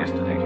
yesterday.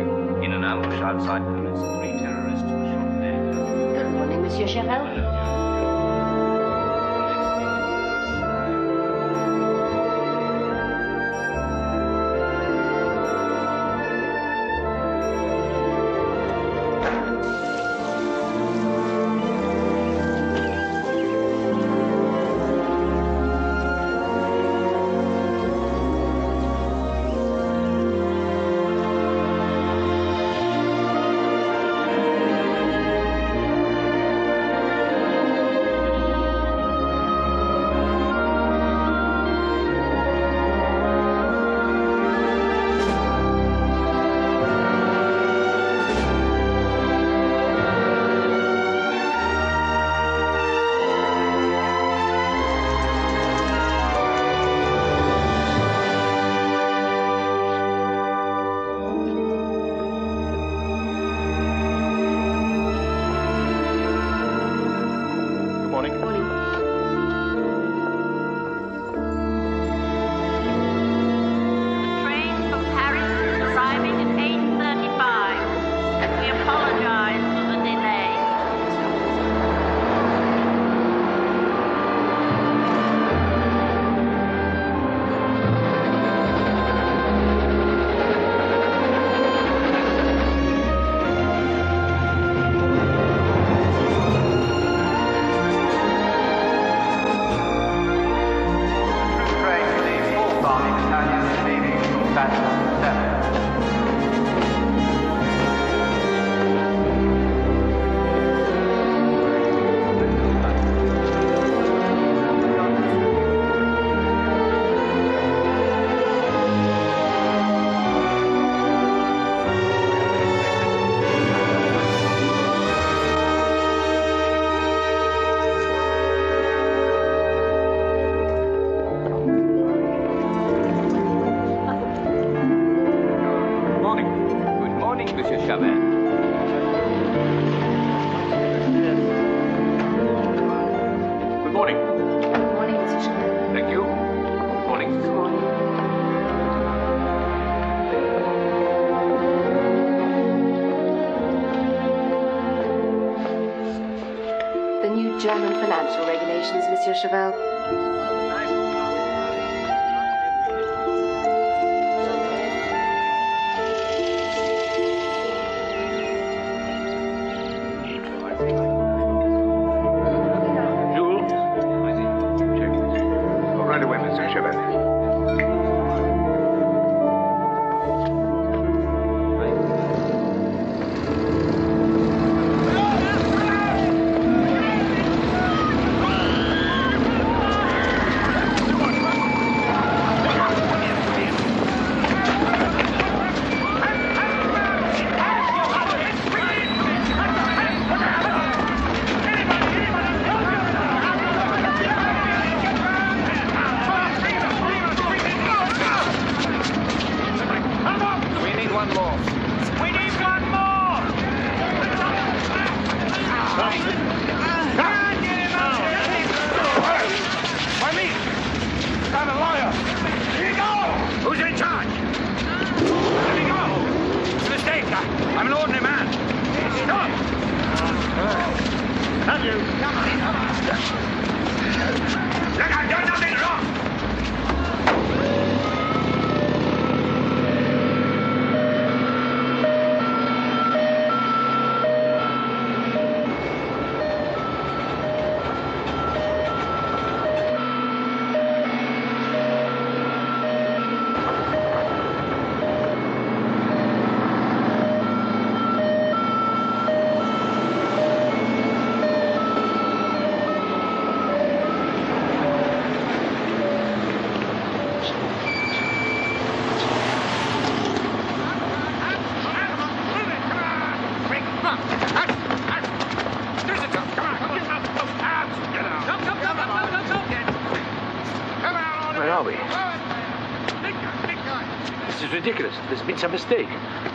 a mistake.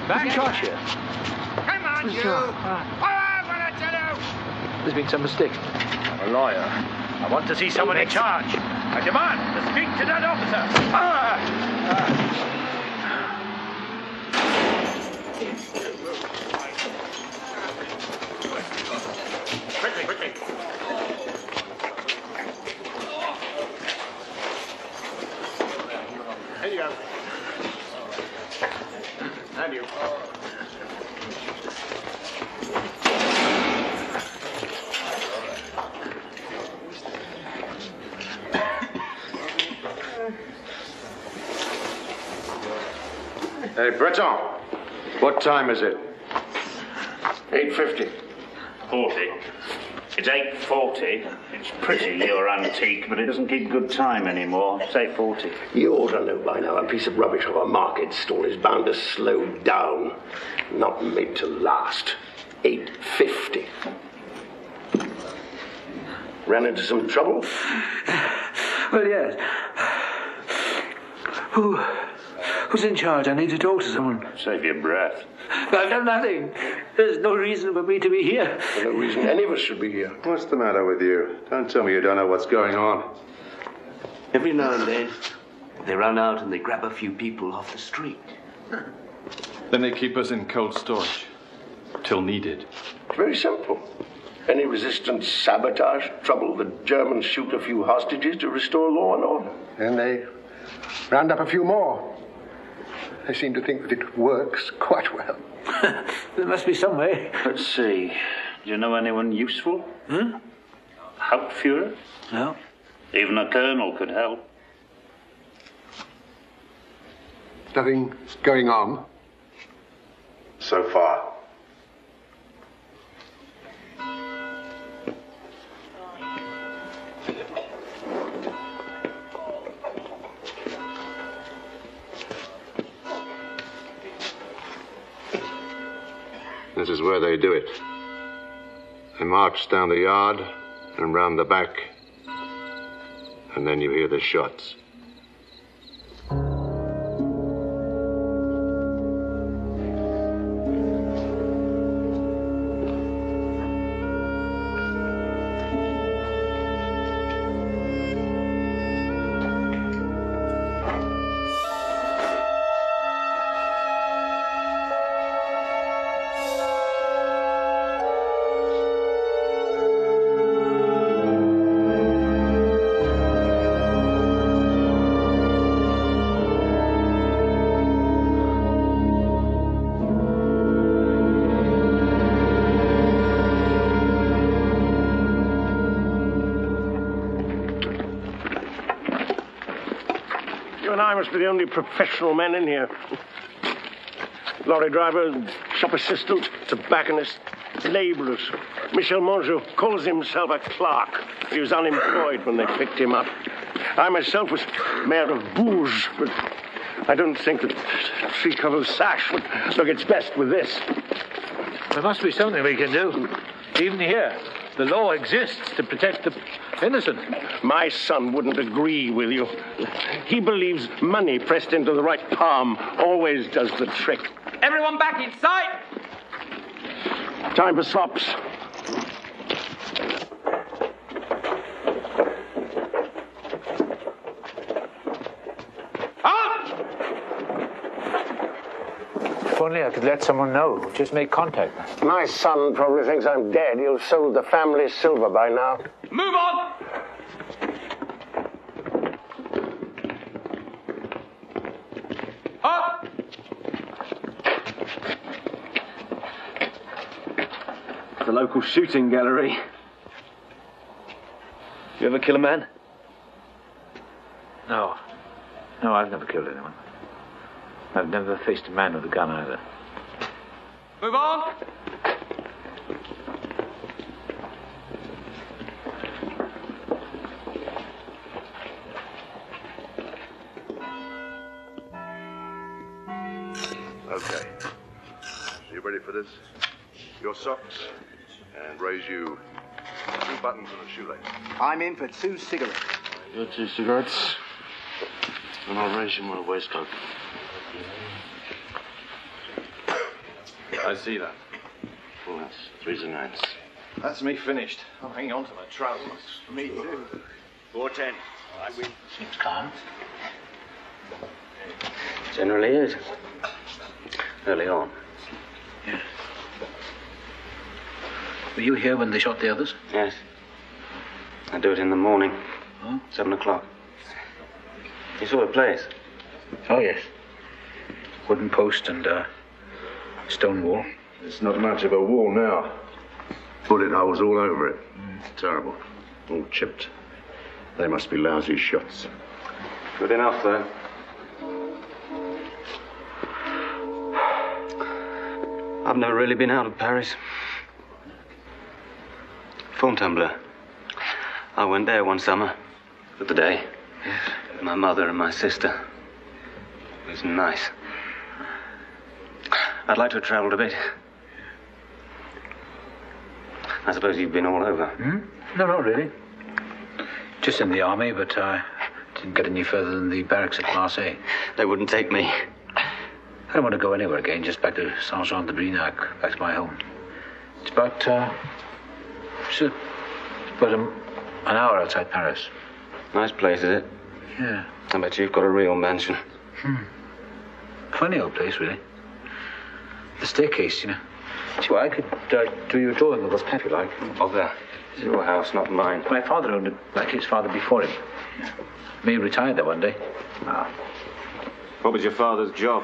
Back shot here. Come on, Mr. you! Uh, I want to tell you! There's been some mistake. I'm a lawyer. I want to see someone in charge. I demand to speak to that officer. Ah! ah. Quickly, Hey, Breton, what time is it? 850. 40. It's 8.40. It's pretty your antique, but it doesn't keep good time anymore. Say 40. You ought to know by now a piece of rubbish of a market stall is bound to slow down, not made to last. 850. Ran into some trouble? Well, yes. Who, who's in charge? I need to talk to someone. Save your breath. I've done nothing. There's no reason for me to be here. There's no reason any of us should be here. What's the matter with you? Don't tell me you don't know what's going on. Every now and then, they run out and they grab a few people off the street. Then they keep us in cold storage. Till needed. It's very simple. Any resistance, sabotage, trouble, the Germans shoot a few hostages to restore law and order. Then they round up a few more. They seem to think that it works quite well. There must be some way. Let's see. Do you know anyone useful? Hmm? Hauptfuhrer? No. Even a colonel could help. Nothing going on. So far. This is where they do it. They march down the yard and round the back, and then you hear the shots. Only professional men in here. Lorry driver, shop assistant, tobacconist, labourers. Michel Mangeot calls himself a clerk. He was unemployed when they picked him up. I myself was mayor of Bourges, but I don't think that tricolour sash would look its best with this. There must be something we can do. Even here, the law exists to protect the innocent. My son wouldn't agree with you. He believes money pressed into the right palm always does the trick. Everyone back inside! Time for slops. If only I could let someone know. Just make contact. My son probably thinks I'm dead. He'll have sold the family silver by now. Move on! Up! The local shooting gallery. You ever kill a man? No. No, I've never killed anyone. I've never faced a man with a gun either. Move on! Okay. So you ready for this? Your socks, and raise you two buttons and a shoelace. I'm in for two cigarettes. Your two cigarettes, and I'll raise you my waistcoat. I see that. Well, that's threes and nines. That's me finished. I'm hanging on to my trousers. Me too. 410. I win. Seems calm. Generally is. Early on. Were you here when they shot the others? Yes. I do it in the morning. Seven o'clock. You saw the place? Oh, yes. Wooden post and uh, stone wall. It's not much of a wall now. Bullet holes all over it. Terrible. All chipped. They must be lousy shots. Good enough, though. I've never really been out of Paris. Fontainebleau. I went there one summer for the day. With my mother and my sister. It was nice. I'd like to have travelled a bit. I suppose you've been all over. Hmm? No, not really. Just in the army, but I didn't get any further than the barracks at Marseille. They wouldn't take me. I don't want to go anywhere again, just back to Saint Jean de Brinac, back to my home. It's about, uh, it's, a, it's about a, an hour outside Paris. Nice place, is it? Yeah. I bet you've got a real mansion. Hmm. Funny old place, really. The staircase, you know. See, well, I could uh, do you a drawing of this if you like. Bother. It's your house, not mine. My father owned it, like his father before him. May retired there one day. Ah. What was your father's job?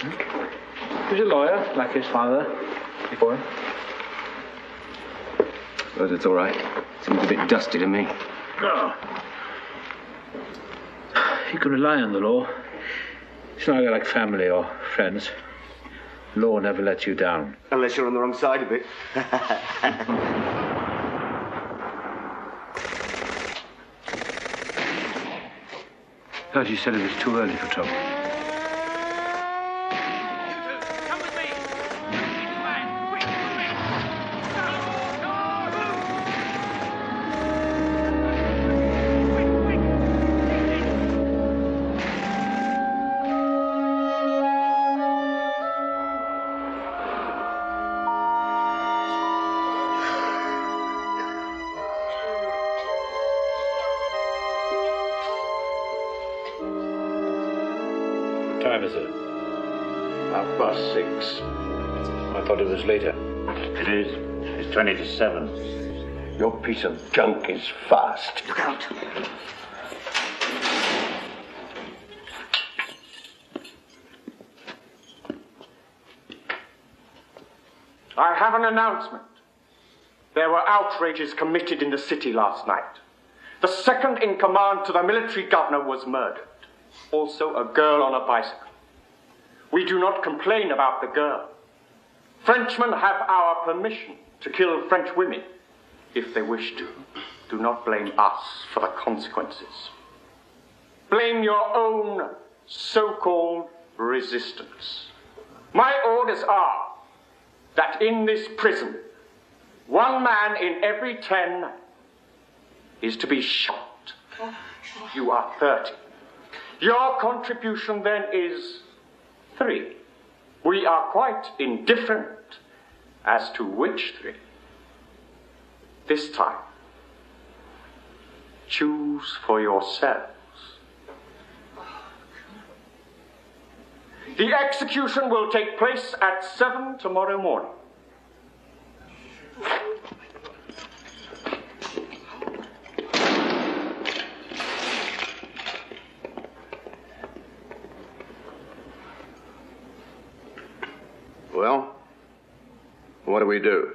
He was a lawyer, like his father before him. Suppose it's all right. Seems a bit dusty to me. No. You can rely on the law. It's not like family or friends. Law never lets you down. Unless you're on the wrong side of it. Thought you said it was too early for trouble. 20 to 7. Your piece of junk is fast. Look out. I have an announcement. There were outrages committed in the city last night. The second in command to the military governor was murdered. Also, a girl on a bicycle. We do not complain about the girl. Frenchmen have our permission to kill French women if they wish to. Do not blame us for the consequences. Blame your own so called resistance. My orders are that in this prison, one man in every ten is to be shot. You are 30. Your contribution then is three. We are quite indifferent as to which three. This time, choose for yourselves. The execution will take place at seven tomorrow morning. Well, what do we do?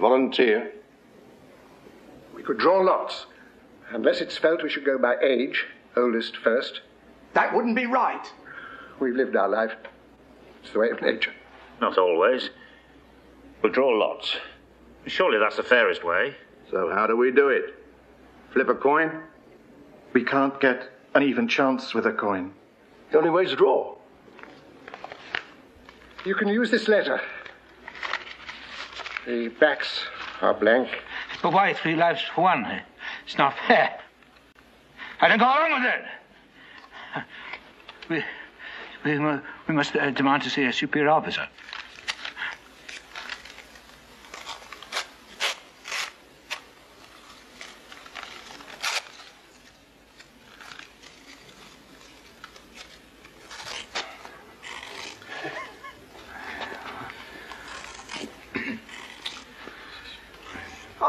Volunteer? We could draw lots. Unless it's felt we should go by age, oldest first. That wouldn't be right. We've lived our life. It's the way of nature. Not always. We'll draw lots. Surely that's the fairest way. So how do we do it? Flip a coin? We can't get an even chance with a coin. The only way's to draw. You can use this letter. The backs are blank. But why three lives for one? It's not fair. I don't go along with it. We, we, we must uh, demand to see a superior officer.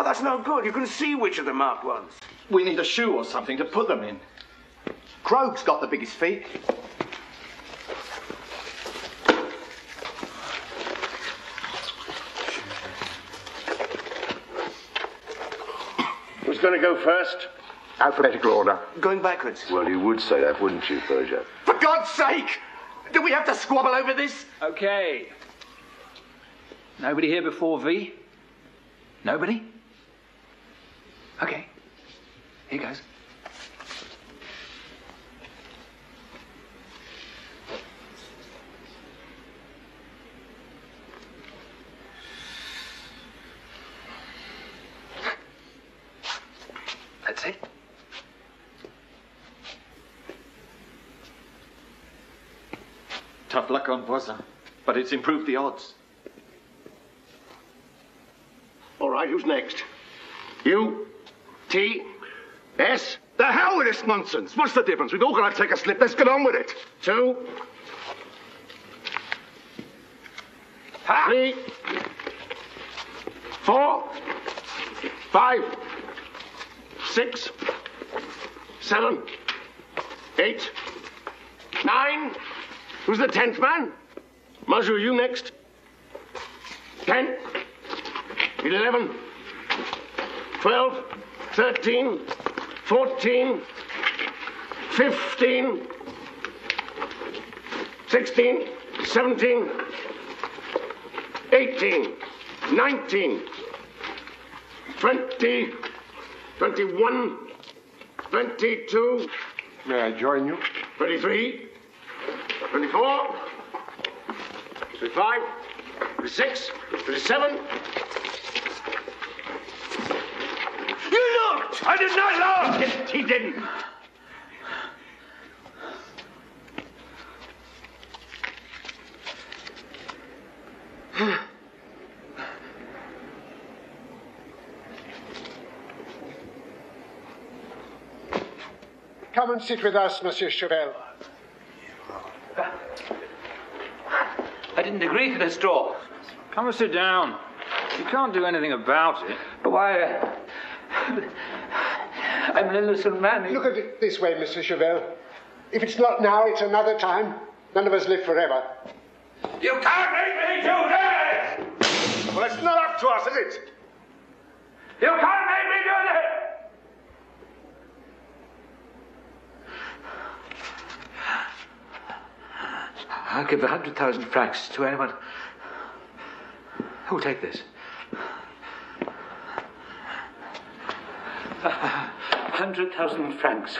That's no good. You can see which are the marked ones. We need a shoe or something to put them in. Krog's got the biggest feet. Who's going to go first? Alphabetical order. Going backwards. Well, you would say that, wouldn't you, Persia? For God's sake! Do we have to squabble over this? Okay. Nobody here before V? Nobody? Okay. Here goes. That's it. Tough luck on Voisin, but it's improved the odds. All right, who's next? You? T? S? The hell with this nonsense. What's the difference? We've all got to take a slip. Let's get on with it. Two? Three? Four? Five? Six? Seven? Eight? Nine? Who's the tenth man? Maju, you next. Ten? Eleven? Twelve? Thirteen? Fourteen? Fifteen? Sixteen? Seventeen? Eighteen? Nineteen? Twenty? Twenty-one? Twenty-two? May I join you? Twenty-three? Twenty-four? Twenty-five? Twenty-six? Twenty-seven? You looked! I did not look! Yes, he didn't. Come and sit with us, Monsieur Chavel. I didn't agree to this straw. Come and sit down. You can't do anything about it. But why? Uh, I'm an innocent man. Look at it this way, Mr. Chavel. If it's not now, it's another time. None of us live forever. You can't make me do this! Well, it's not up to us, is it? You can't make me do this! I'll give a hundred thousand francs to anyone who'll take this. A hundred thousand francs.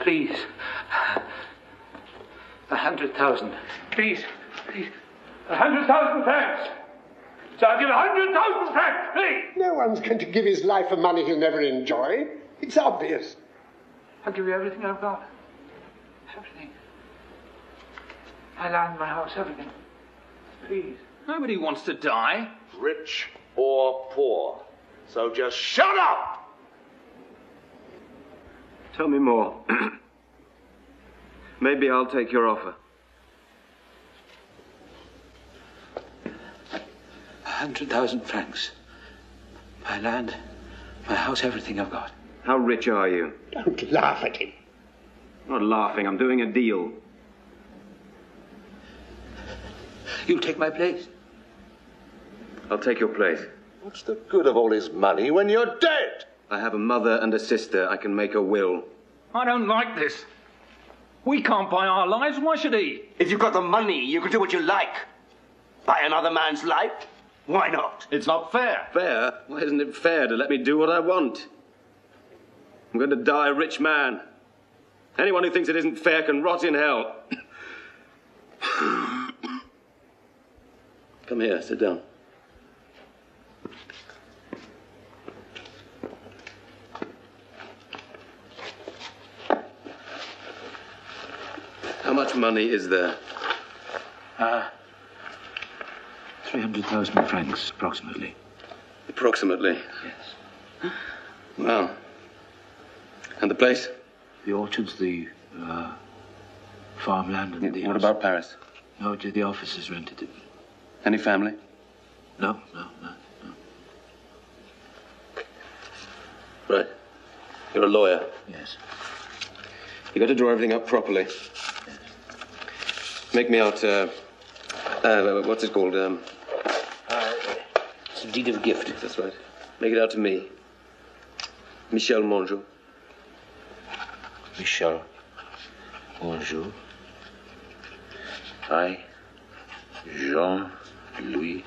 Please. A hundred thousand. Please. Please. A hundred thousand francs! So I'll give a hundred thousand francs, please! No one's going to give his life for money he'll never enjoy. It's obvious. I'll give you everything I've got. Everything. My land, my house, everything. Please. Nobody wants to die. Rich or poor. So just shut up! Tell me more. Maybe I'll take your offer. A hundred thousand francs. My land, my house, everything I've got. How rich are you? Don't laugh at him. I'm Not laughing, I'm doing a deal. You'll take my place. I'll take your place. What's the good of all his money when you're dead? I have a mother and a sister. I can make a will. I don't like this. We can't buy our lives. Why should he? If you've got the money, you can do what you like. Buy another man's life? Why not? It's not fair. Fair? Why isn't it fair to let me do what I want? I'm going to die a rich man. Anyone who thinks it isn't fair can rot in hell. Come here, sit down. Much money is there? Uh, 300,000 francs, approximately. Approximately. Yes. Well. And the place? The orchards, the uh, farmland, and the. What about Paris? No, the office is rented. Any family? No, no, no, no. Right. You're a lawyer. Yes. You got to draw everything up properly. Make me out. Uh, uh, what's it called? Um, it's a deed of gift. That's right. Make it out to me. Michel Mangeot. Michel Mangeot. I, Jean Louis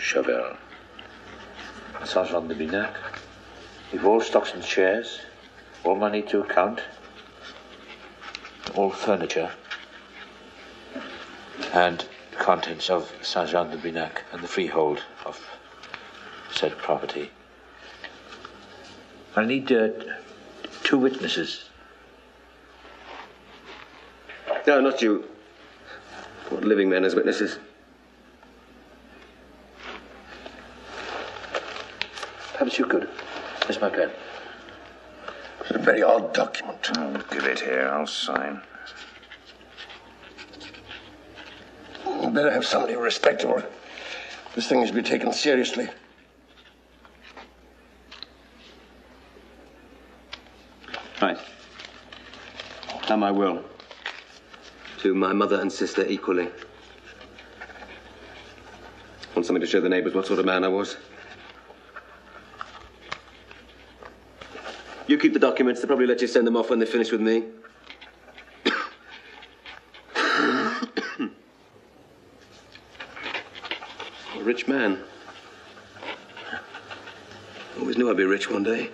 Chavel. Saint Jean de Brinac. With all stocks and shares, all money to account, all furniture, and the contents of Saint Jean de Brinac and the freehold of said property. I need uh, two witnesses. No, not you. What living men as witnesses? Perhaps you could. Here's my pen. It's a very odd document. Oh, give it here. I'll sign. You better have somebody respectable. This thing is to be taken seriously. Right. Now my will. To my mother and sister equally. Want something to show the neighbours what sort of man I was? You keep the documents. They'll probably let you send them off when they finish with me. Rich man. I Always knew I'd be rich one day.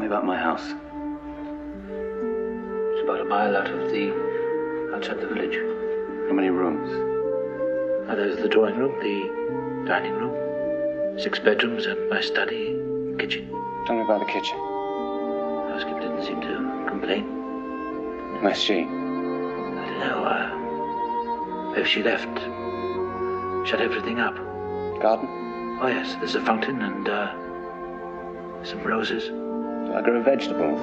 Me about my house. It's about a mile out of the outside the village. How many rooms? Now, there's the drawing room, the dining room, six bedrooms, and my study, kitchen. Tell me about the kitchen. Housekeeper didn't seem to complain. Where's she? I don't know. Uh, maybe she left. Shut everything up. Garden? Oh yes, there's a fountain and uh, some roses. I grow vegetables?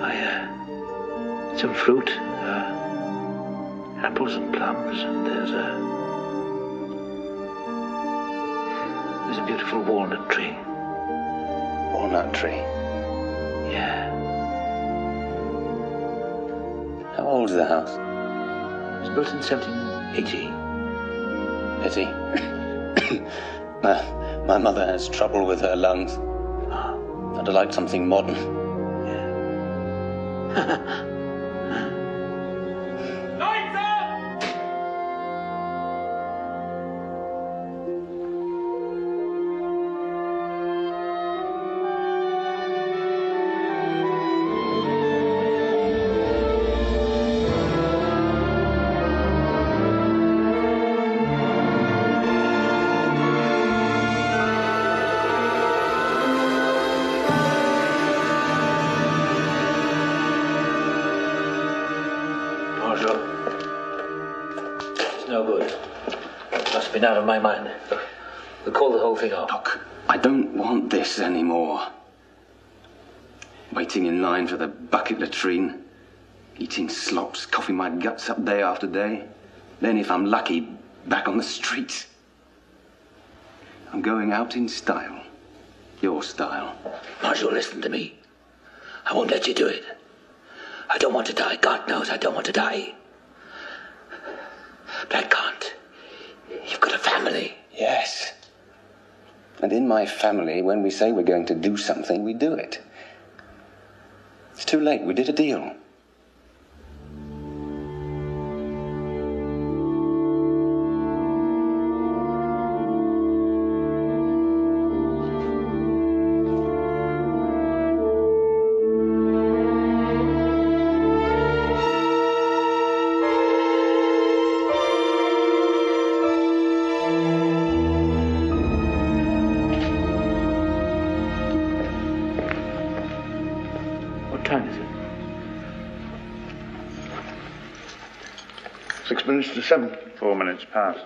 I uh, some fruit, uh, apples and plums, and there's a there's a beautiful walnut tree. Walnut tree. Yeah, How old is the house? it was built in 1780. Pity. my, my mother has trouble with her lungs. I'd like something modern. Bonjour. my guts up day after day. Then, if I'm lucky, back on the streets. I'm going out in style. Your style. Marshal, listen to me. I won't let you do it. I don't want to die. God knows I don't want to die. But I can't. You've got a family. Yes. And in my family, when we say we're going to do something, we do it. It's too late. We did a deal. Seven. Four minutes past.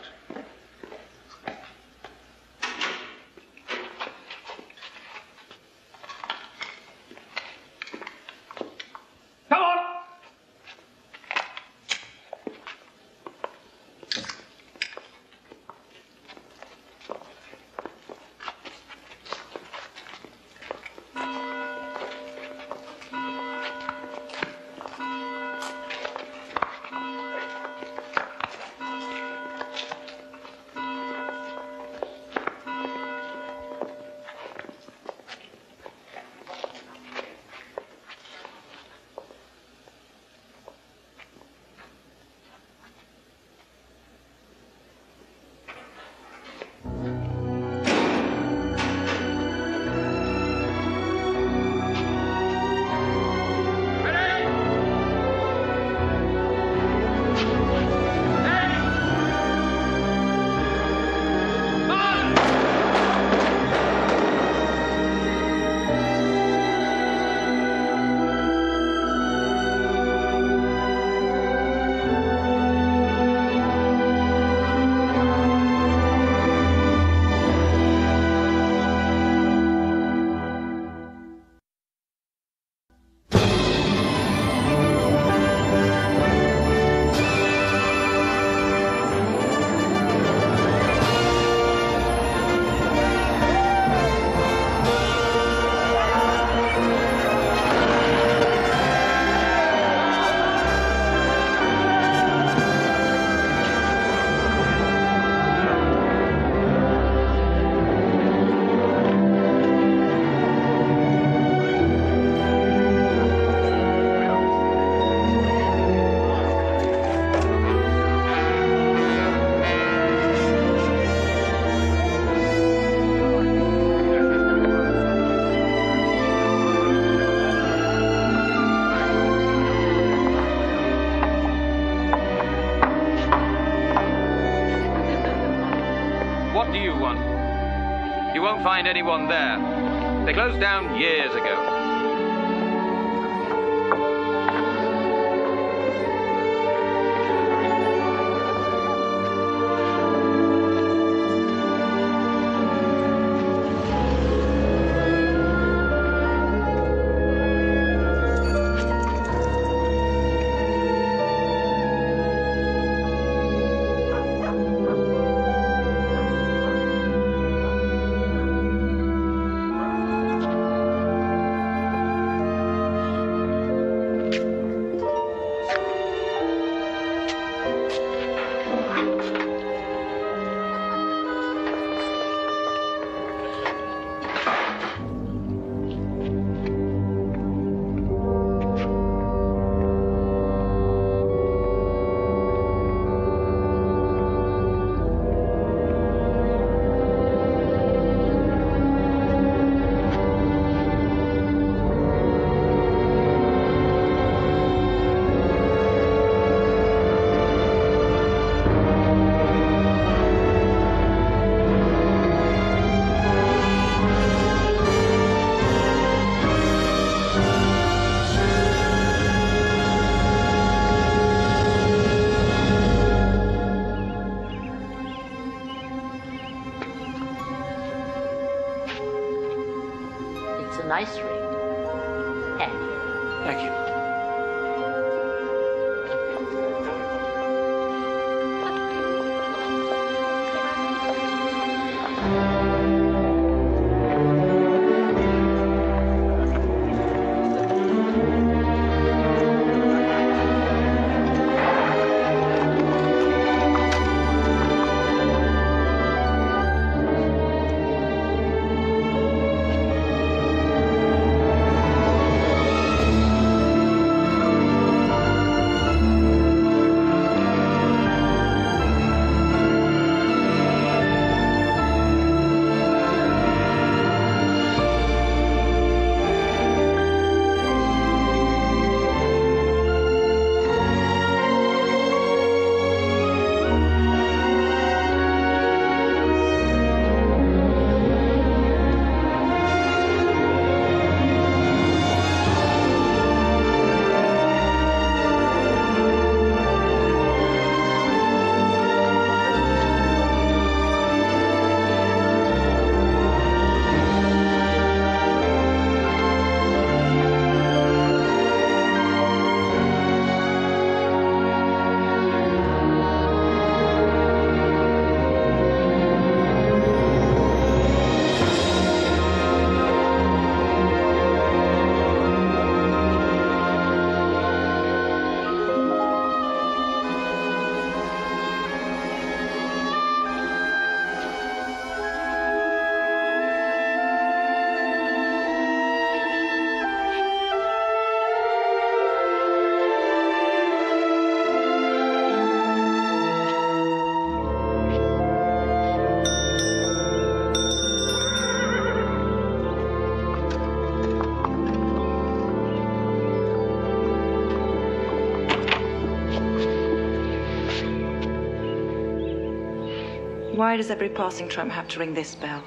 Does every passing tram have to ring this bell?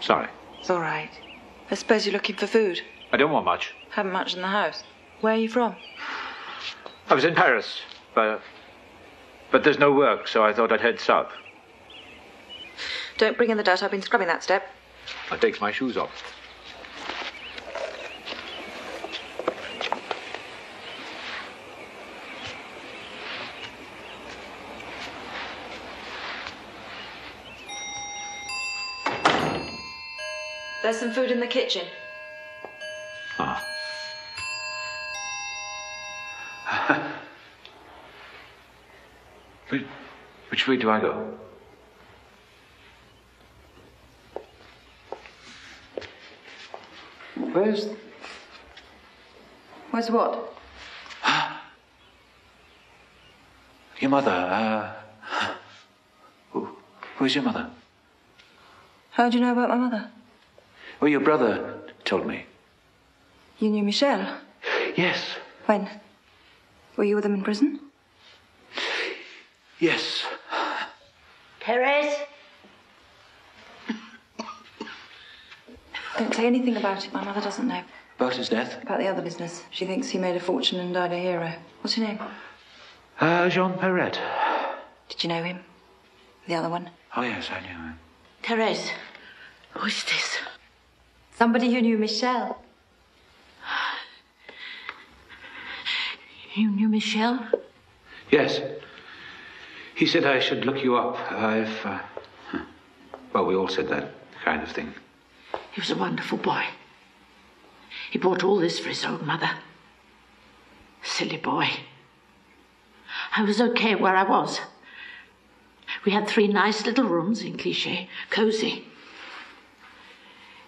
Sorry. It's all right. I suppose you're looking for food. I don't want much. Haven't much in the house. Where are you from? I was in Paris, but but there's no work, so I thought I'd head south. Don't bring in the dirt. I've been scrubbing that step. I takes my shoes off. There's some food in the kitchen. Ah. which, which way do I go? Where's Where's what? your mother? Uh, who, who's your mother? How do you know about my mother? Well, your brother told me. You knew Michel? Yes. When? Were you with him in prison? Yes. Perez? Don't say anything about it. My mother doesn't know. About his death? About the other business. She thinks he made a fortune and died a hero. What's your name? Uh, Jean Perret. Did you know him? The other one? Oh, yes, I knew him. Therese, who is this? Somebody who knew Michel. You knew Michel? Yes. He said I should look you up. I've. Uh, well, we all said that kind of thing. He was a wonderful boy. He bought all this for his own mother. Silly boy. I was okay where I was. We had three nice little rooms in Clichy, cosy.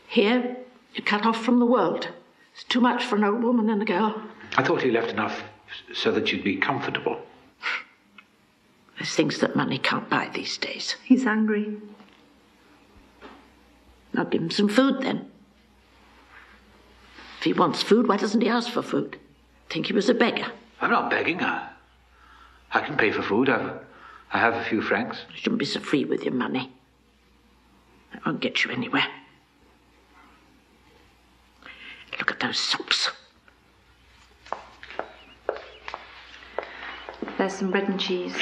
Here, you're cut off from the world. It's too much for an old woman and a girl. I thought he left enough so that you'd be comfortable. There's things that money can't buy these days. He's hungry. I'll give him some food then. If he wants food, why doesn't he ask for food? Think he was a beggar. I'm not begging. I, I can pay for food. I've, I have a few francs. You shouldn't be so free with your money. That won't get you anywhere. Look at those sops. There's some bread and cheese.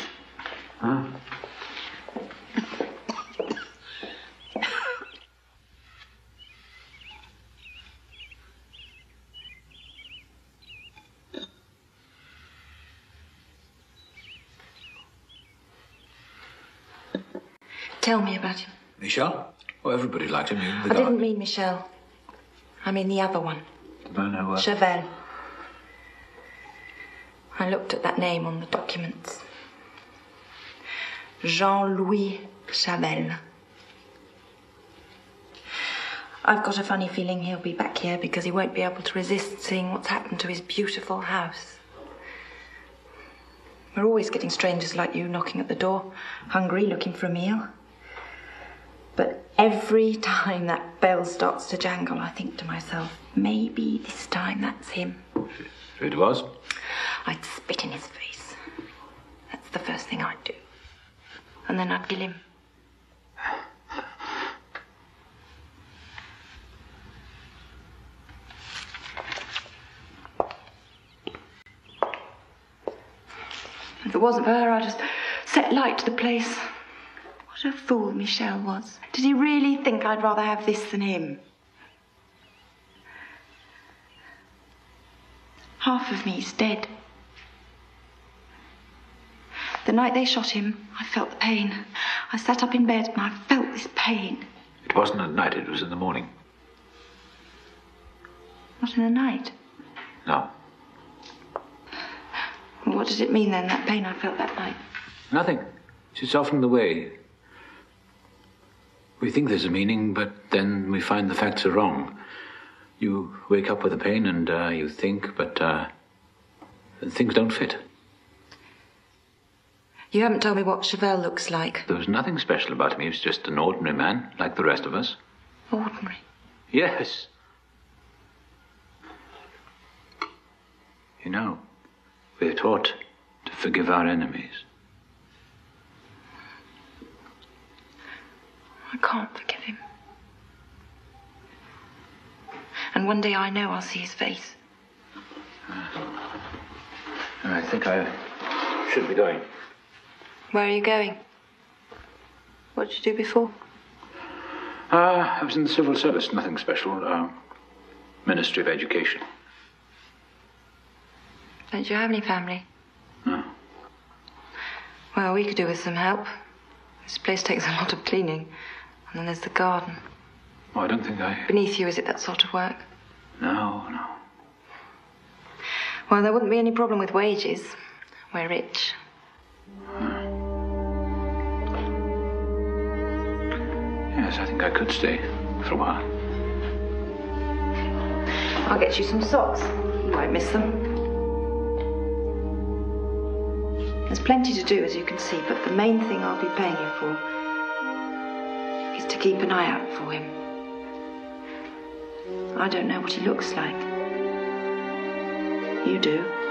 Huh? Tell me about him. Michel? Oh, everybody liked him. Even the I guard. didn't mean Michel. I mean the other one. No, no, uh, Chavel. I looked at that name on the documents. Jean Louis Chavel. I've got a funny feeling he'll be back here because he won't be able to resist seeing what's happened to his beautiful house. We're always getting strangers like you knocking at the door, hungry, looking for a meal. Every time that bell starts to jangle, I think to myself, maybe this time that's him. If it was. I'd spit in his face. That's the first thing I'd do. And then I'd kill him. If it wasn't for her, I'd just set light to the place. What a fool Michel was. Did he really think I'd rather have this than him? Half of me's dead. The night they shot him, I felt the pain. I sat up in bed and I felt this pain. It wasn't at night, it was in the morning. Not in the night. No. What did it mean then, that pain I felt that night? Nothing. It's often the way. We think there's a meaning, but then we find the facts are wrong. You wake up with a pain and uh, you think, but uh, things don't fit. You haven't told me what Chavel looks like. There was nothing special about him. He was just an ordinary man, like the rest of us. Ordinary. Yes. You know, we're taught to forgive our enemies. I can't forgive him. And one day I know I'll see his face. I think I should be going. Where are you going? What did you do before? Uh, I was in the civil service, nothing special. Uh, Ministry of Education. Don't you have any family? No. Well, we could do with some help. This place takes a lot of cleaning. And then there's the garden. Oh, I don't think I. Beneath you, is it that sort of work? No, no. Well, there wouldn't be any problem with wages. We're rich. Yes, I think I could stay for a while. I'll get you some socks. You won't miss them. There's plenty to do, as you can see, but the main thing I'll be paying you for to keep an eye out for him. I don't know what he looks like. You do.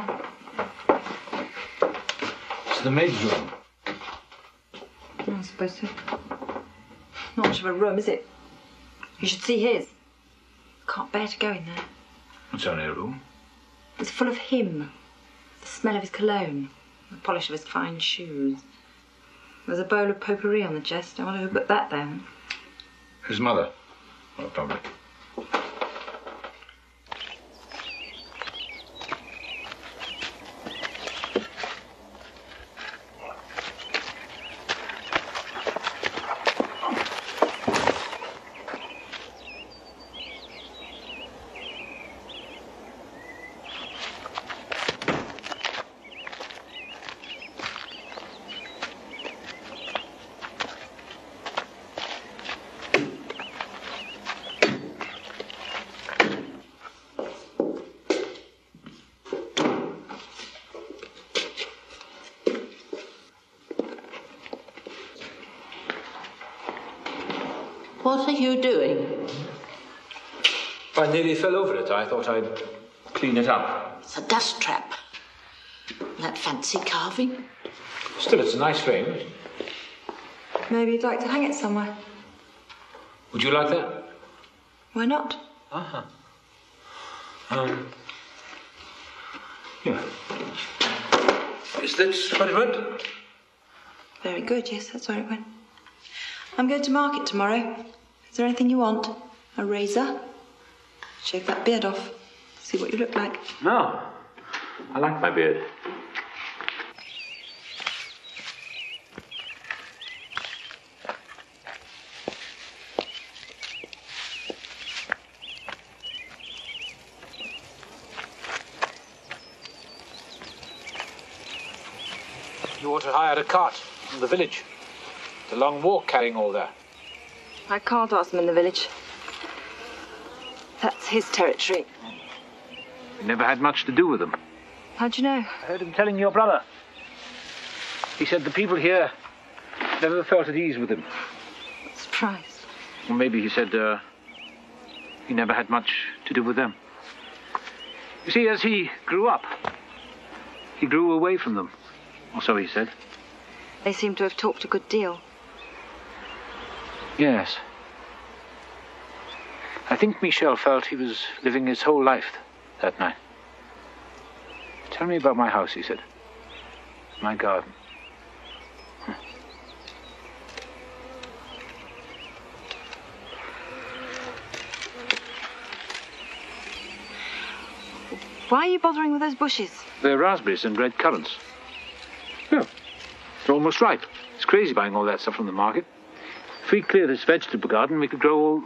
Here. It's the maid's room. I suppose so. Not much of a room, is it? You should see his. Can't bear to go in there. It's only a room. It's full of him. The smell of his cologne. The polish of his fine shoes. There's a bowl of potpourri on the chest. I wonder who put that there. His mother. Well, probably. What are you doing? I nearly fell over it. I thought I'd clean it up. It's a dust trap. That fancy carving. Still, it's a nice frame. Maybe you'd like to hang it somewhere. Would you like that? Why not? Uh-huh. Um. Yeah. Is this what it went? Very good, yes, that's where it went. I'm going to market tomorrow. Is there anything you want? A razor? Shave that beard off. See what you look like. No. I like my beard. You ought to hire a cart from the village. It's a long walk carrying all that. I can't ask them in the village. That's his territory. You never had much to do with them. How'd you know? I heard him telling your brother. He said the people here never felt at ease with him. Surprised. Or maybe he said uh, he never had much to do with them. You see, as he grew up, he grew away from them. Or so he said. They seem to have talked a good deal. Yes. I think Michel felt he was living his whole life that night. Tell me about my house, he said. My garden. Hmm. Why are you bothering with those bushes? They're raspberries and red currants. Yeah, they're almost ripe. It's crazy buying all that stuff from the market. If we clear this vegetable garden, we could grow all.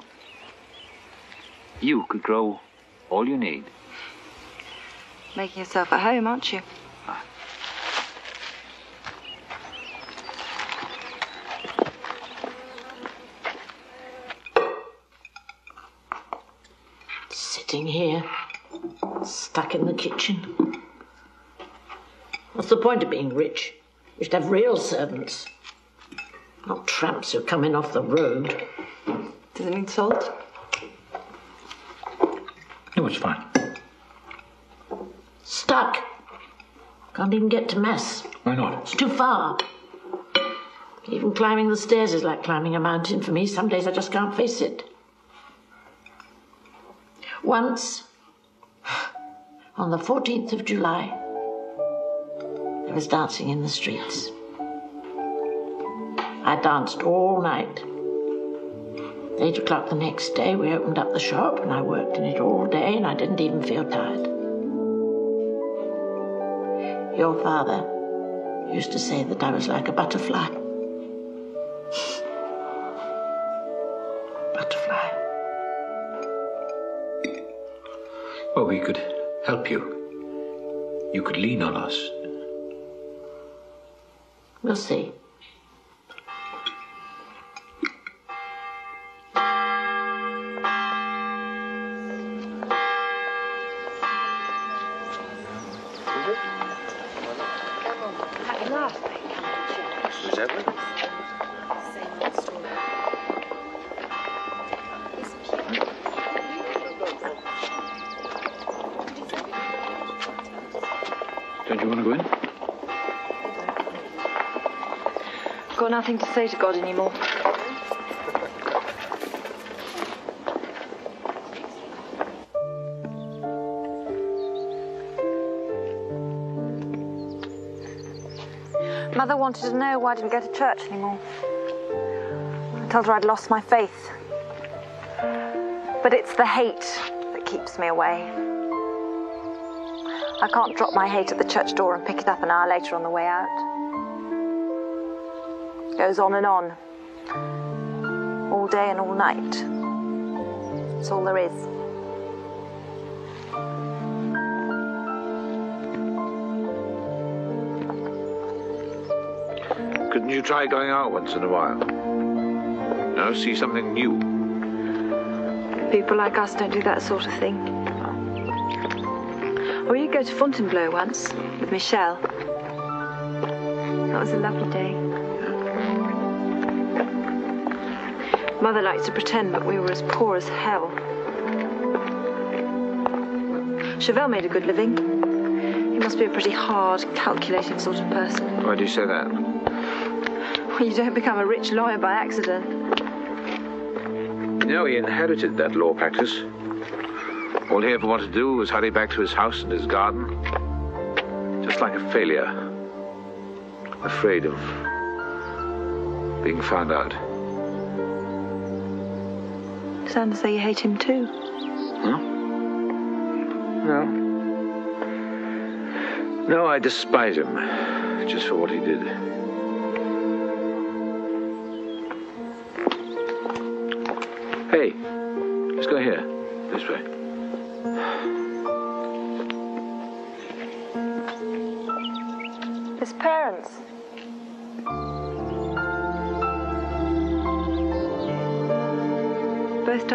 You could grow all you need. Making yourself at home, aren't you? Sitting here, stuck in the kitchen. What's the point of being rich? You should have real servants, not tramps who come in off the road. Does it need salt? No, it's fine. Stuck. Can't even get to mess. Why not? It's too far. Even climbing the stairs is like climbing a mountain for me. Some days I just can't face it. Once, on the 14th of July, there was dancing in the streets. I danced all night. Eight o'clock the next day, we opened up the shop, and I worked in it all day, and I didn't even feel tired. Your father used to say that I was like a butterfly. butterfly. Well, we could help you. You could lean on us. We'll see. Nothing to say to God anymore. Mother wanted to know why I didn't go to church anymore. I told her I'd lost my faith. But it's the hate that keeps me away. I can't drop my hate at the church door and pick it up an hour later on the way out. Goes on and on. All day and all night. That's all there is. Couldn't you try going out once in a while? No, see something new. People like us don't do that sort of thing. We did go to Fontainebleau once with Michel. That was a lovely day. Mother likes to pretend, but we were as poor as hell. Chavel made a good living. He must be a pretty hard, calculating sort of person. Why do you say that? Well, you don't become a rich lawyer by accident. You know, he inherited that law practice. All he ever wanted to do was hurry back to his house and his garden. Just like a failure. Afraid of being found out. Sounds as though you hate him too. Huh? No. No, I despise him. Just for what he did.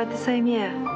Both died the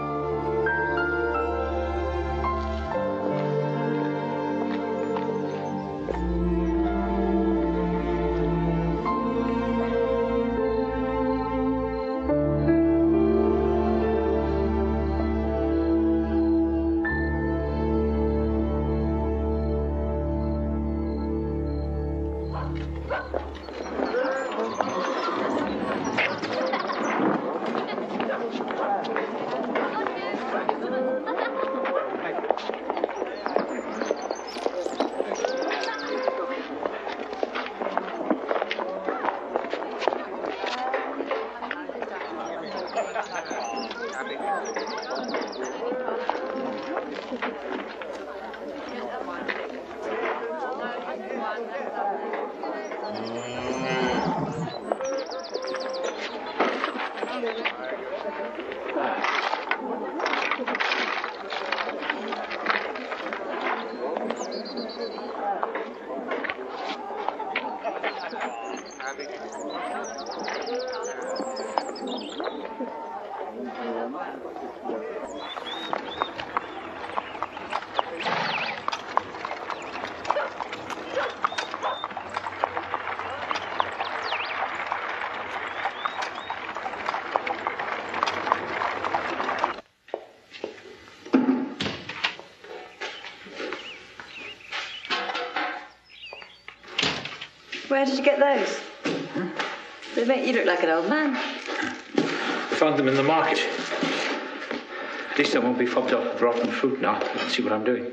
Where did you get those? They make you look like an old man. I found them in the market. At least I won't be fobbed off with rotten fruit now. I can see what I'm doing.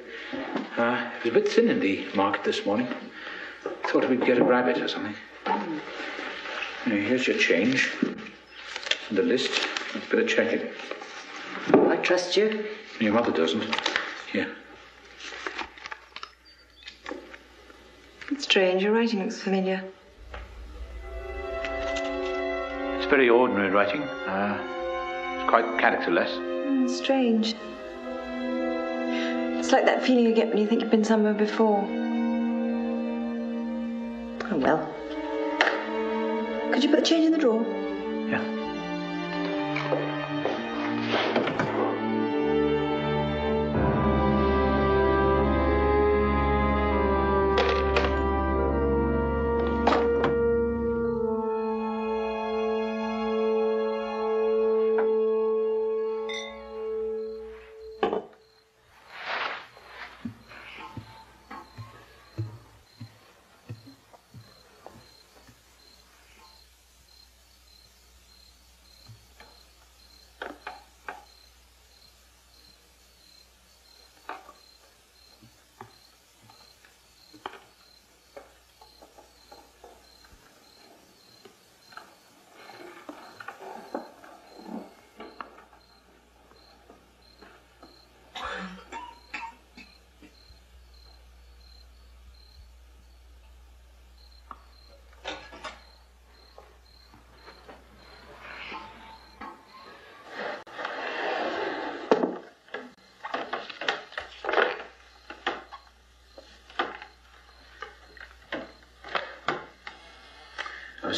Uh, it was a bit thin in the market this morning. Thought we'd get a rabbit or something. Now, here's your change. And the list. I'd better check it. I trust you. Your mother doesn't. Here. It's strange. Your writing looks familiar. It's very ordinary writing. Uh, it's quite characterless. Mm, strange. It's like that feeling you get when you think you've been somewhere before. Oh well. Could you put the change in the drawer?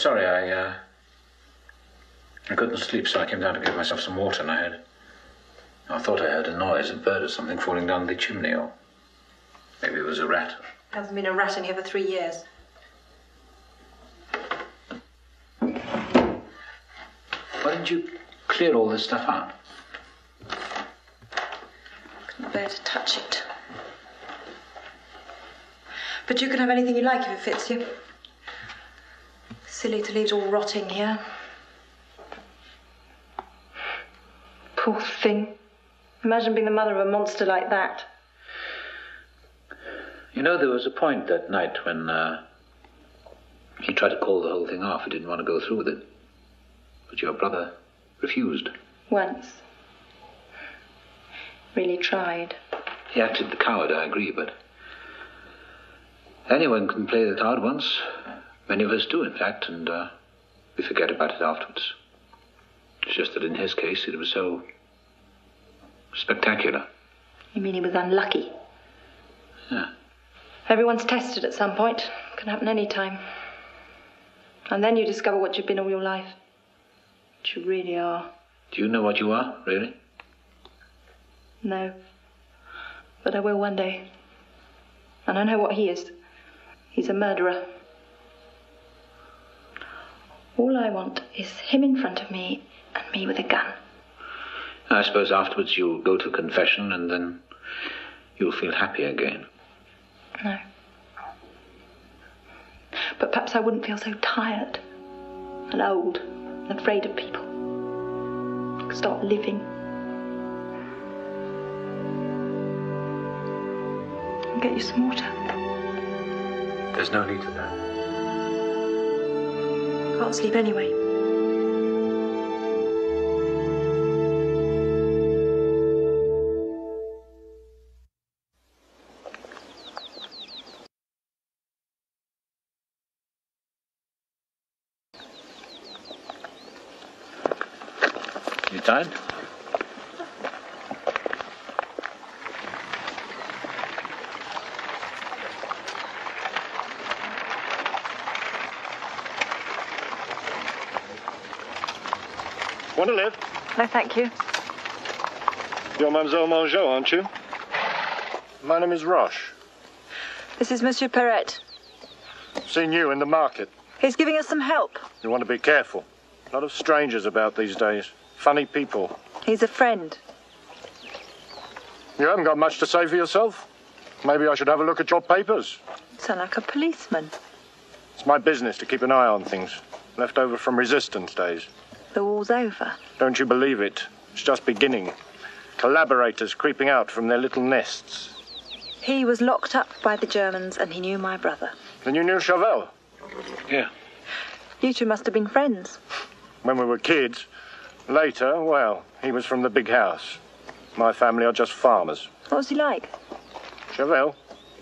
Sorry, I, uh, I couldn't sleep, so I came down to give myself some water, and I heard. I thought I heard a noise, a bird or something falling down the chimney, or maybe it was a rat. Hasn't been a rat in here for three years. Why didn't you clear all this stuff out? I couldn't bear to touch it. But you can have anything you like if it fits you. Silly to leave it all rotting here. Poor thing. Imagine being the mother of a monster like that. You know, there was a point that night when uh, he tried to call the whole thing off. He didn't want to go through with it. But your brother refused. Once. Really tried. He acted the coward, I agree, but anyone can play the coward once. Many of us do, in fact, and uh, we forget about it afterwards. It's just that in his case, it was so spectacular. You mean he was unlucky? Yeah. Everyone's tested at some point. Can happen any time. And then you discover what you've been all your life. What you really are. Do you know what you are, really? No. But I will one day. And I know what he is. He's a murderer. All I want is him in front of me and me with a gun. I suppose afterwards you'll go to confession and then you'll feel happy again. No. But perhaps I wouldn't feel so tired and old and afraid of people. Start living. I'll get you some water. There's no need for that. Can't sleep anyway. Thank you. You're Mademoiselle Mangeot, aren't you? My name is Roche. This is Monsieur Perret. Seen you in the market. He's giving us some help. You want to be careful. A lot of strangers about these days. Funny people. He's a friend. You haven't got much to say for yourself. Maybe I should have a look at your papers. Sound like a policeman. It's my business to keep an eye on things. Left over from resistance days. The war's over. Don't you believe it? It's just beginning. Collaborators creeping out from their little nests. He was locked up by the Germans and he knew my brother. Then you knew Chavel? Yeah. You two must have been friends. When we were kids. Later, well, he was from the big house. My family are just farmers. What was he like? Chavel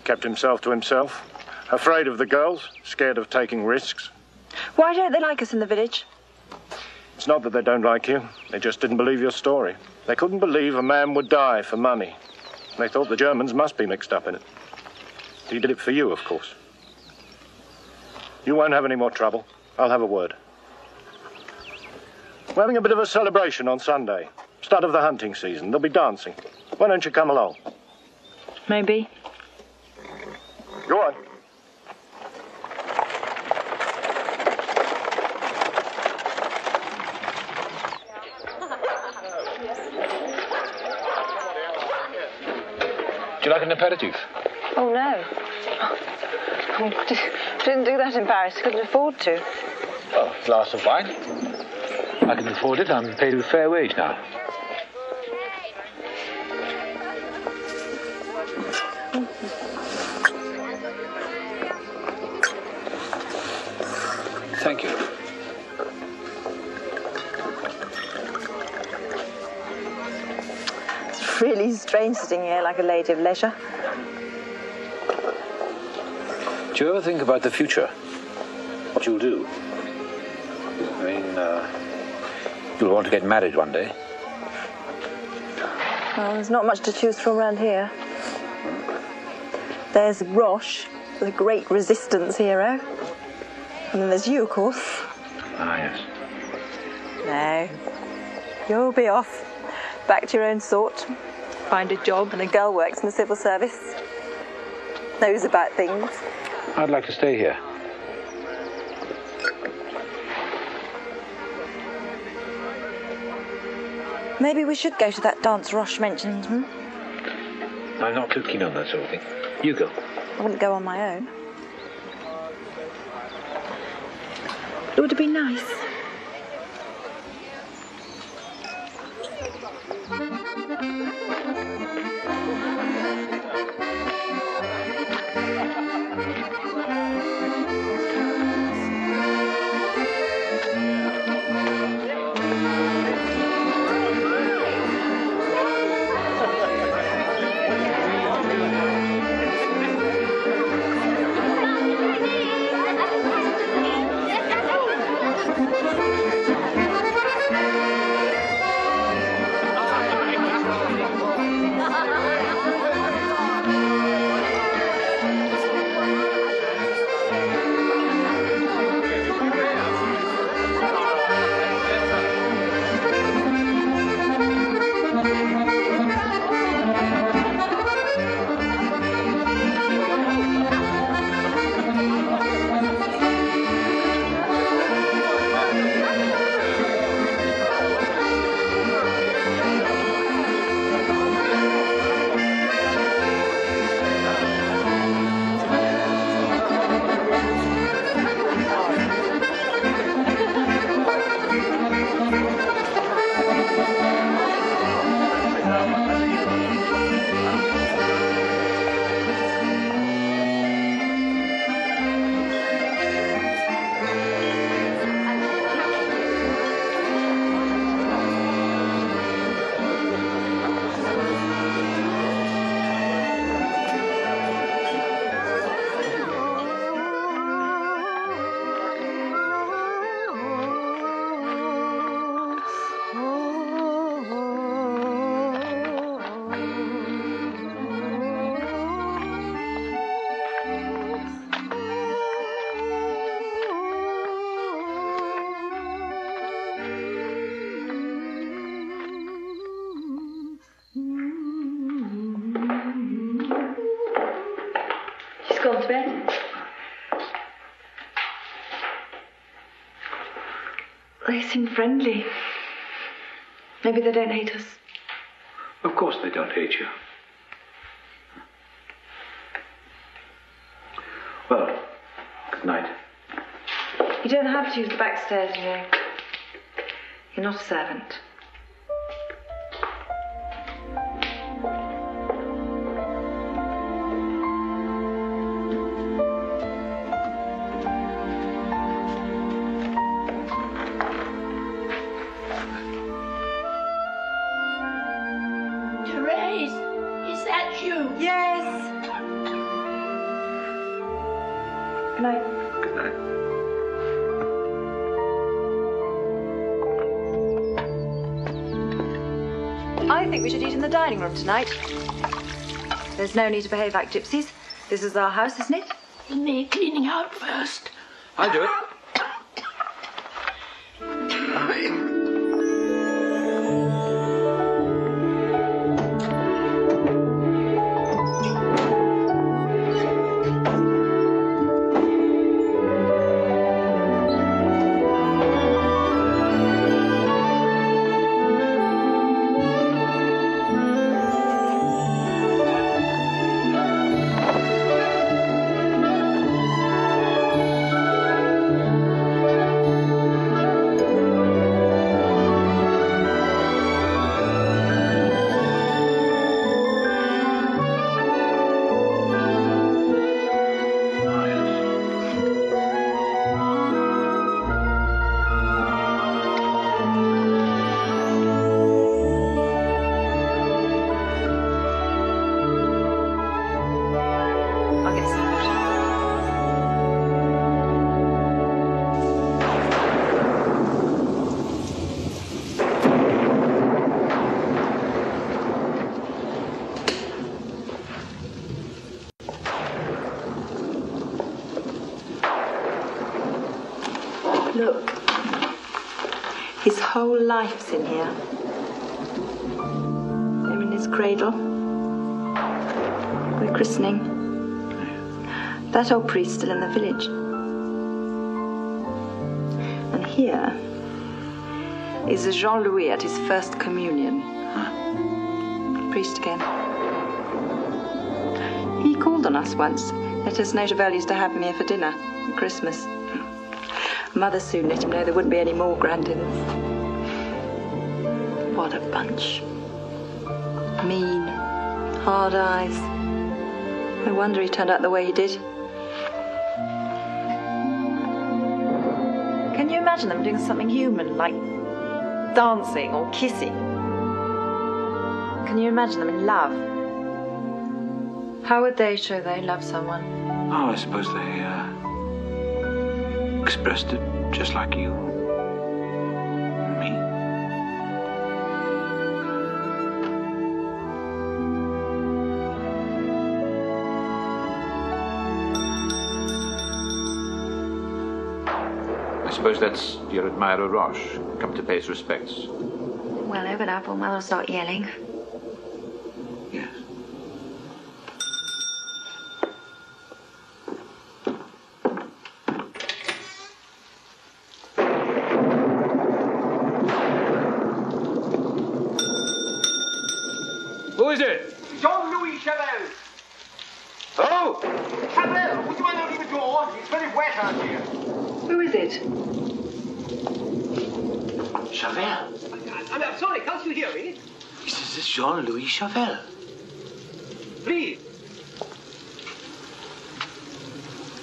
kept himself to himself. Afraid of the girls, scared of taking risks. Why don't they like us in the village? It's not that they don't like you. They just didn't believe your story. They couldn't believe a man would die for money. They thought the Germans must be mixed up in it. He did it for you, of course. You won't have any more trouble. I'll have a word. We're having a bit of a celebration on Sunday. Start of the hunting season. There'll be dancing. Why don't you come along? Maybe. Go on. An aperitif? Oh, no. Oh, didn't do that in Paris. Couldn't afford to. Oh, a glass of wine. I can afford it. I'm paid a fair wage now. Thank you. It's strange sitting here like a lady of leisure. Do you ever think about the future? What you'll do? I mean, uh, you'll want to get married one day. Well, there's not much to choose from around here. There's Roche, the great resistance hero. And then there's you, of course. Ah, yes. No. You'll be off. Back to your own sort. Find a job and a girl works in the civil service. Knows about things. I'd like to stay here. Maybe we should go to that dance Roche mentioned, hmm? I'm not too keen on that sort of thing. You go. I wouldn't go on my own. It would have been nice. Friendly. Maybe they don't hate us. Of course they don't hate you. Well, good night. You don't have to use the back stairs, you know. You're not a servant. Dining room tonight. There's no need to behave like gypsies. This is our house, isn't it? Isn't me cleaning out first? I'll do it. Whole life's in here. Him in his cradle. The christening. That old priest still in the village. And here is Jean Louis at his first communion. Priest again. He called on us once. Let us know Chavel used to have him here for dinner Christmas. Mother soon let him know there wouldn't be any more grand dinners. What bunch. Mean, hard eyes. No wonder he turned out the way he did. Can you imagine them doing something human, like dancing or kissing? Can you imagine them in love? How would they show they love someone? Oh, I suppose they uh, expressed it just like you. Suppose that's your admirer Roche, come to pay his respects. Well, open up or Mother will start yelling. Yes. Who is it? Jean-Louis Chavel. Oh! Chavel, would you mind opening the door? It's very wet out here. Who is it? Chavel. I'm, I'm sorry, can't you hear me? This is Jean-Louis Please.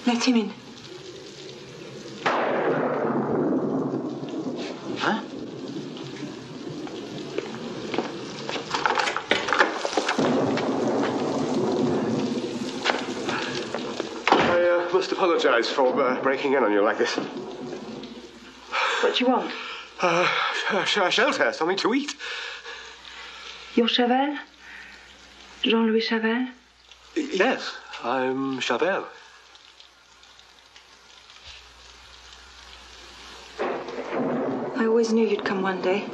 Let him in. Huh? I uh, must apologize for uh, breaking in on you like this. What do you want? Uh, sh- sh- shelter, something to eat. You're Chavel? Jean-Louis Chavel? Yes, I'm Chavel. I always knew you'd come one day.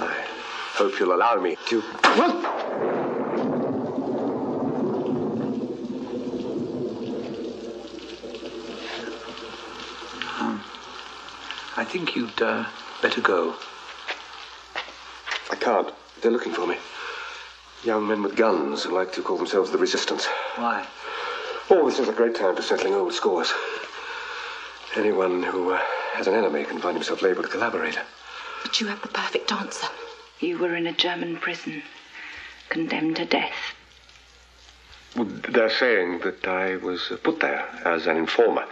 I hope you'll allow me to. Um, I think you'd uh, better go. I can't. They're looking for me. Young men with guns who like to call themselves the Resistance. Why? Oh, this is a great time for settling old scores. Anyone who uh, has an enemy can find himself labeled a collaborator. But you have the perfect answer. You were in a German prison, condemned to death. Well, they're saying that I was uh, put there as an informer.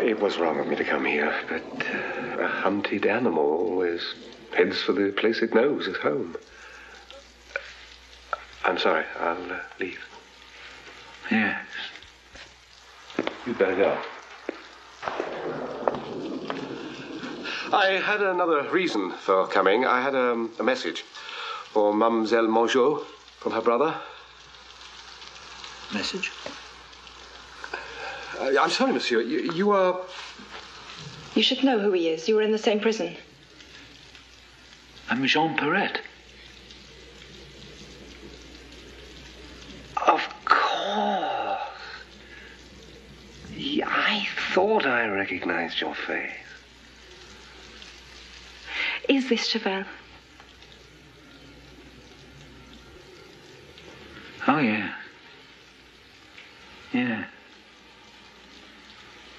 It was wrong of me to come here, but uh, a hunted animal always heads for the place it knows as home. I'm sorry. I'll uh, leave. Yes. You'd better go. I had another reason for coming. I had um, a message for Mademoiselle Mangeot from her brother. Message? Uh, I'm sorry, monsieur. You, you are. You should know who he is. You were in the same prison. I'm Jean Perret. Of course. Yeah, I thought I recognized your face. Is this Chavel? Oh, yeah. Yeah.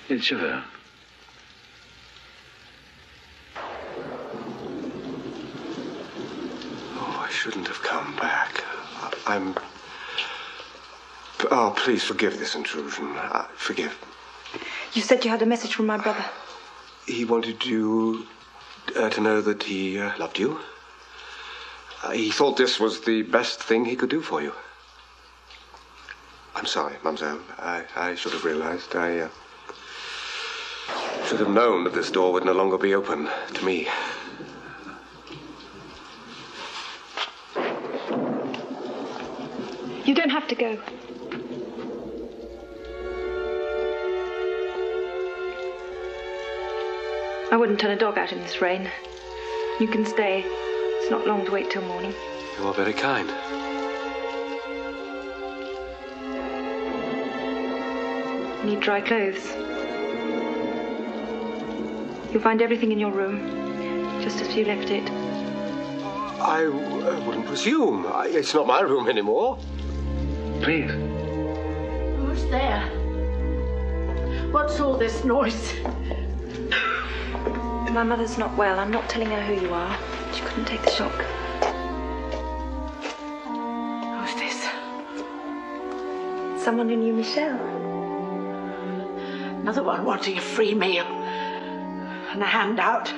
It's Chavel. Oh, I shouldn't have come back. I'm. Oh, please forgive this intrusion. Uh, forgive. You said you had a message from my brother. He wanted you uh, to know that he uh, loved you. Uh, he thought this was the best thing he could do for you. I'm sorry, mademoiselle. I, I should have realized. I uh, should have known that this door would no longer be open to me. You don't have to go. I wouldn't turn a dog out in this rain. You can stay. It's not long to wait till morning. You are very kind. Need dry clothes. You'll find everything in your room, just as you left it. I uh, wouldn't presume. I, it's not my room anymore. Please. Who's there? What's all this noise? My mother's not well. I'm not telling her who you are. She couldn't take the shock. Who's this? Someone who knew Michel. Another one wanting a free meal and a handout.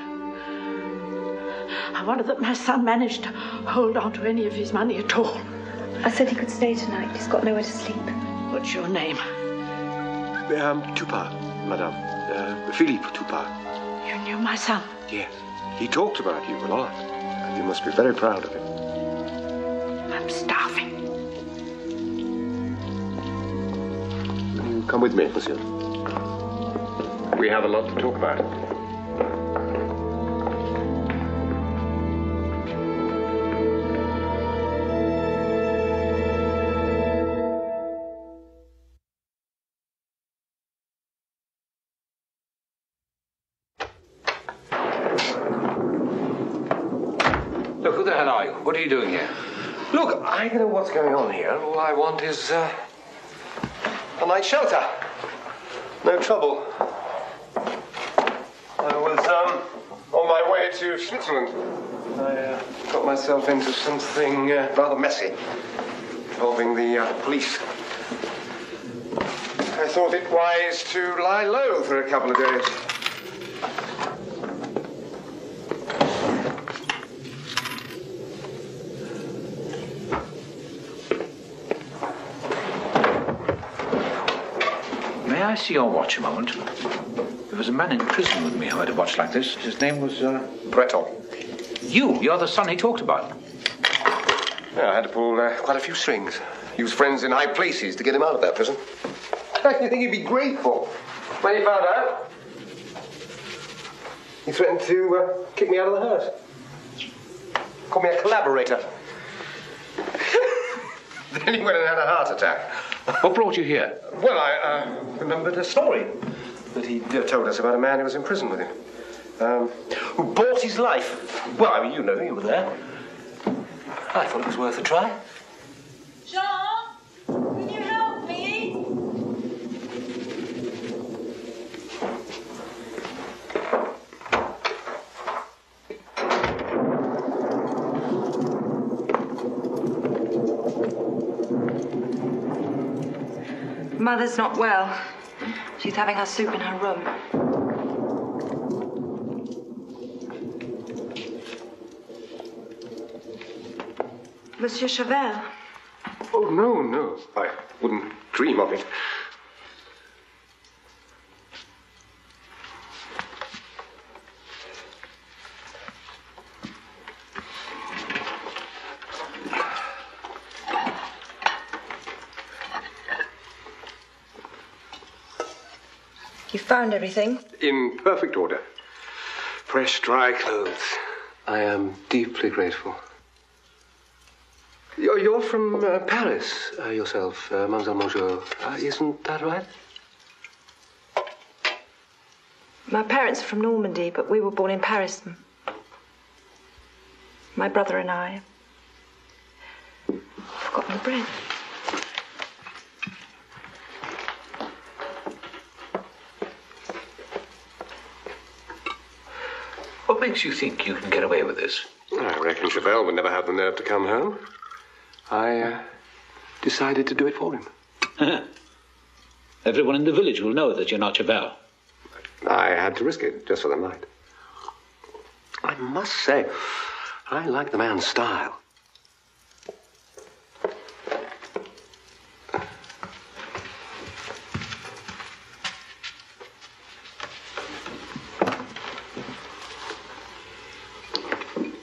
I wonder that my son managed to hold on to any of his money at all. I said he could stay tonight. He's got nowhere to sleep. What's your name? Um, Tupar, madame. Uh, Philippe Tupar. You knew my son. Yes. He talked about you a lot. And you must be very proud of him. I'm starving. You come with me, monsieur. We have a lot to talk about. Shelter. No trouble. I was um, on my way to Switzerland. I uh, got myself into something uh, rather messy involving the uh, police. I thought it wise to lie low for a couple of days. I see your watch a moment? There was a man in prison with me who had a watch like this. His name was, uh... Breton. You, you're the son he talked about. Yeah, I had to pull uh, quite a few strings. Use friends in high places to get him out of that prison. I think he'd be grateful when he found out. He threatened to uh, kick me out of the house. Called me a collaborator. then he went and had a heart attack. What brought you here? Well, I uh, remembered a story that he uh, told us about a man who was in prison with him. Um, who bought his life. Well, I mean, you know, you were there. I thought it was worth a try. Jean, Mother's not well. She's having her soup in her room. Monsieur Chavel. Oh, no, no. I wouldn't dream of it. You found everything? In perfect order. Fresh, dry clothes. I am deeply grateful. You're, you're from uh, Paris uh, yourself, uh, Mademoiselle Mangeot. Uh, isn't that right? My parents are from Normandy, but we were born in Paris. My brother and I. I've forgotten the bread. Makes you think you can get away with this? I reckon Chavel would never have the nerve to come home. I uh, decided to do it for him. Everyone in the village will know that you're not Chavel. I had to risk it just for the night. I must say, I like the man's style.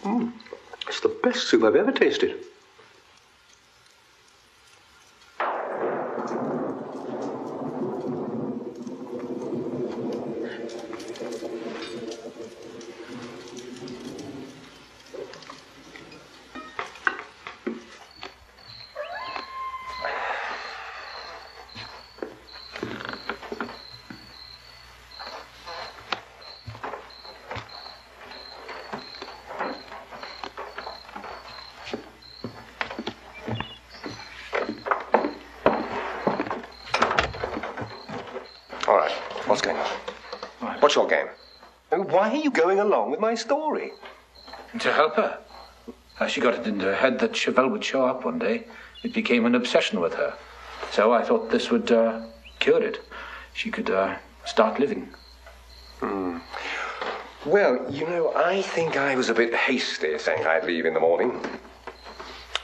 Mm, it's I've ever tasted. All right, what's going on? What's your game? Why are you going along with my story? To help her. As she got it into her head that Chavel would show up one day, it became an obsession with her. So I thought this would uh, cure it. She could uh, start living. Hmm. Well, you know, I think I was a bit hasty saying I'd leave in the morning.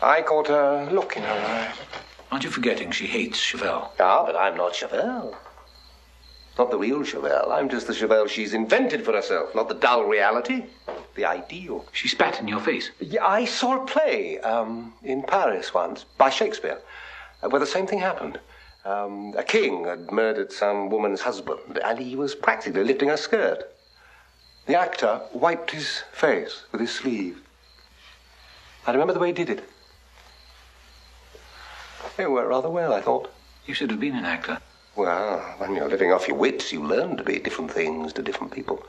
I caught a look in her eye. Aren't you forgetting she hates Chavel? Ah, but I'm not Chavel. Not the real Chavel. I'm just the Chavel she's invented for herself, not the dull reality. The ideal. She spat in your face. Yeah, I saw a play um, in Paris once by Shakespeare uh, where the same thing happened. Um, a king had murdered some woman's husband, and he was practically lifting her skirt. The actor wiped his face with his sleeve. I remember the way he did it. It worked rather well, I thought. You should have been an actor. Well, when you're living off your wits, you learn to be different things to different people.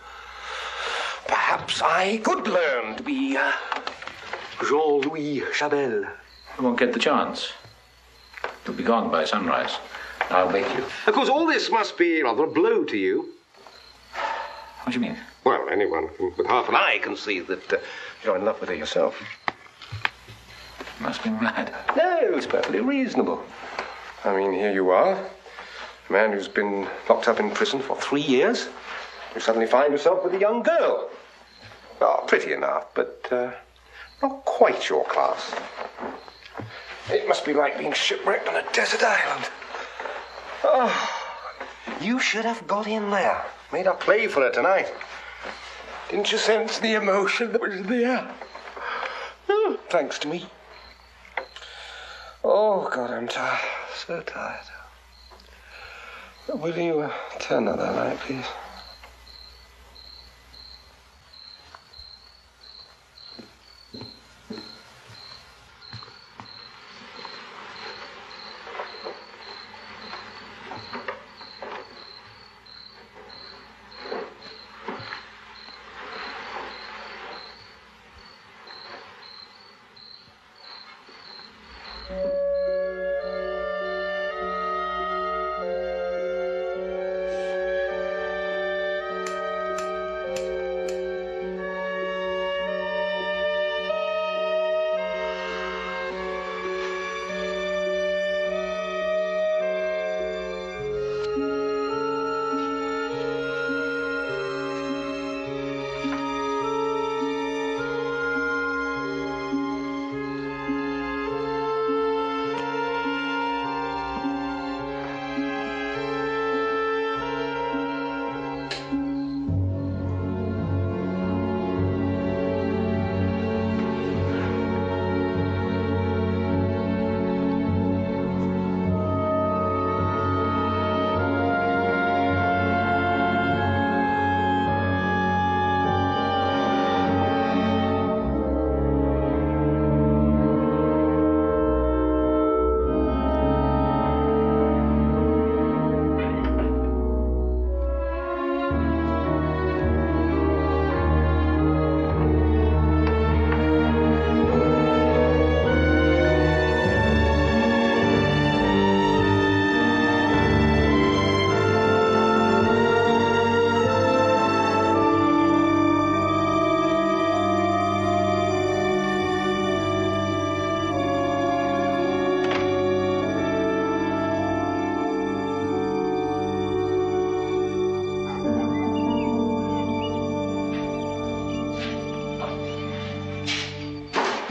Perhaps I could learn to be uh, Jean Louis Chavel. You won't get the chance. You'll be gone by sunrise. I'll wake you. Of course, all this must be rather a blow to you. What do you mean? Well, anyone with half an eye can see that uh, you're in love with her yourself. You must be mad. No, it's perfectly reasonable. I mean, here you are, a man who's been locked up in prison for three years. You suddenly find yourself with a young girl. Well, pretty enough, but uh, not quite your class. It must be like being shipwrecked on a desert island. Oh, you should have got in there. Made a play for her tonight. Didn't you sense the emotion that was there? Oh, thanks to me. Oh, God, I'm tired. So tired. Will you uh, turn that light, please?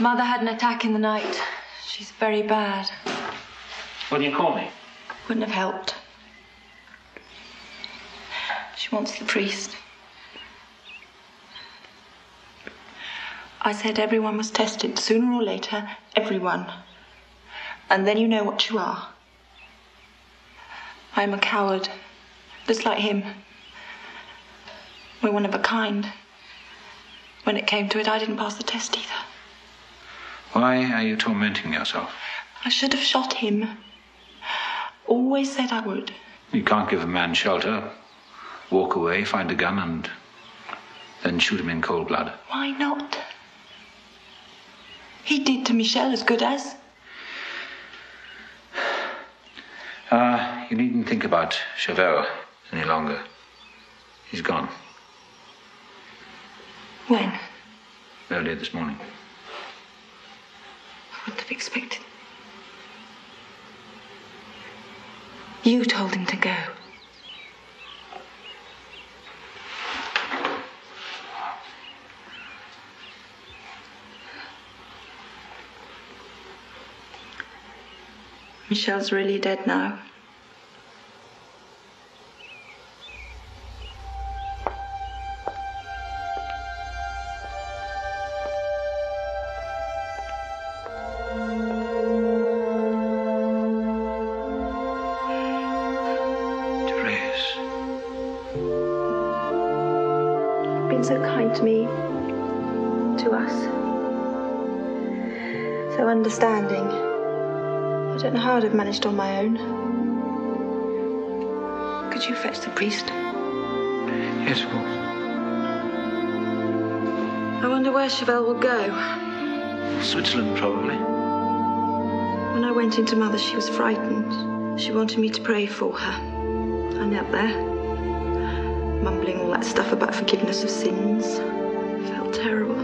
Mother had an attack in the night. She's very bad. Didn't you call me? Wouldn't have helped. She wants the priest. I said everyone was tested, sooner or later, everyone. And then you know what you are. I'm a coward, just like him. We're one of a kind. When it came to it, I didn't pass the test either. Why are you tormenting yourself? I should have shot him. Always said I would. You can't give a man shelter, walk away, find a gun, and then shoot him in cold blood. Why not? He did to Michel as good as. Uh, you needn't think about Chavel any longer. He's gone. When? Earlier this morning. Wouldn't have expected. You told him to go. Michel's really dead now. Know how I'd have managed on my own. Could you fetch the priest? Yes, of course. I wonder where Chavel will go. Switzerland, probably. When I went into Mother, she was frightened. She wanted me to pray for her. I knelt there, mumbling all that stuff about forgiveness of sins. Felt terrible.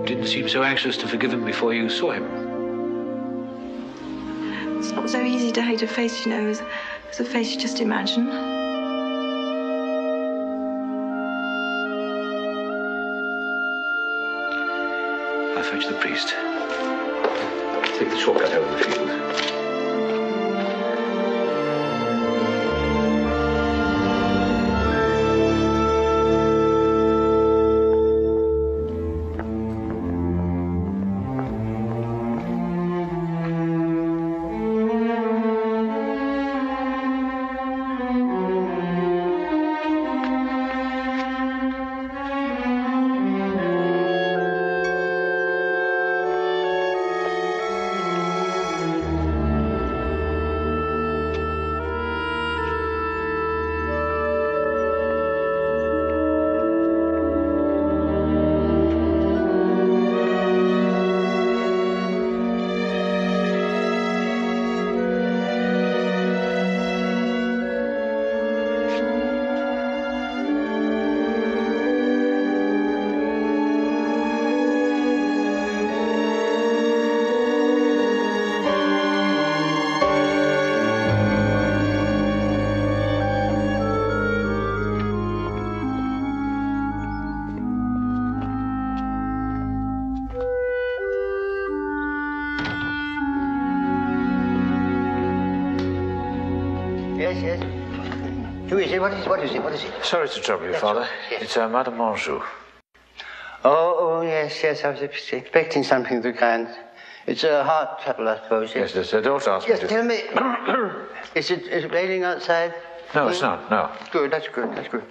You didn't seem so anxious to forgive him before you saw him. Easy to hate a face, you know, as, as a face you just imagine. I'll fetch the priest. Take the shortcut over the field. Sorry to trouble you, Father. It's uh, Madame Mangeot. Oh, oh, yes, yes. I was expecting something of the kind. It's a heart trouble, I suppose. Yes, yes, her daughter asked Yes, me to... tell me. is it is it raining outside? No, it's not, no. Good. That's good. That's good.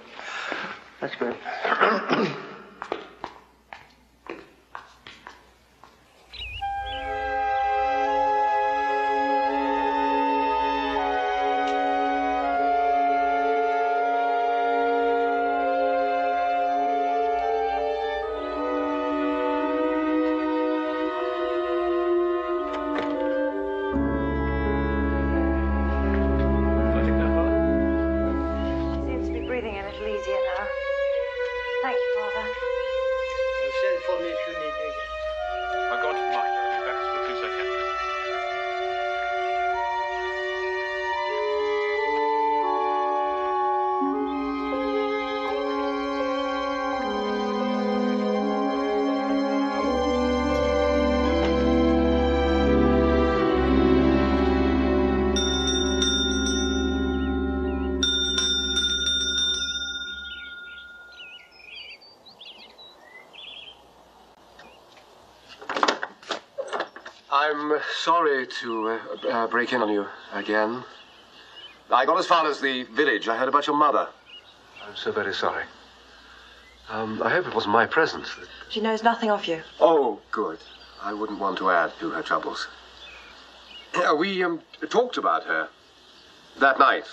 That's good. sorry to uh, uh, break in on you again. I got as far as the village. I heard about your mother. I'm so very sorry. Um, I hope it wasn't my presence. that- She knows nothing of you. Oh, good. I wouldn't want to add to her troubles. Uh, we um, talked about her that night,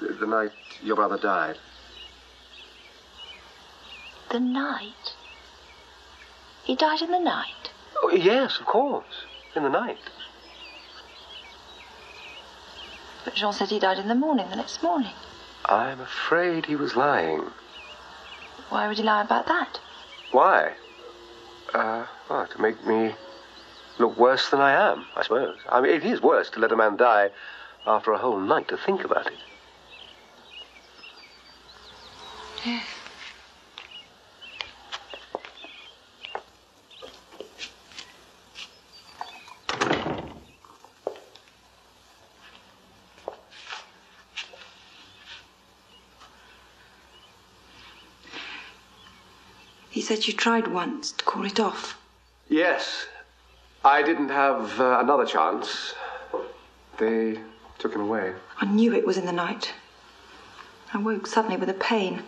the, the night your brother died. The night? He died in the night? Oh, yes, of course, in the night. But Jean said he died in the morning, the next morning. I'm afraid he was lying. Why would he lie about that? Why? Uh, well, to make me look worse than I am, I suppose. I mean, it is worse to let a man die after a whole night to think about it. Yes. Said you tried once to call it off. Yes, I didn't have uh, another chance. They took him away. I knew it was in the night. I woke suddenly with a pain.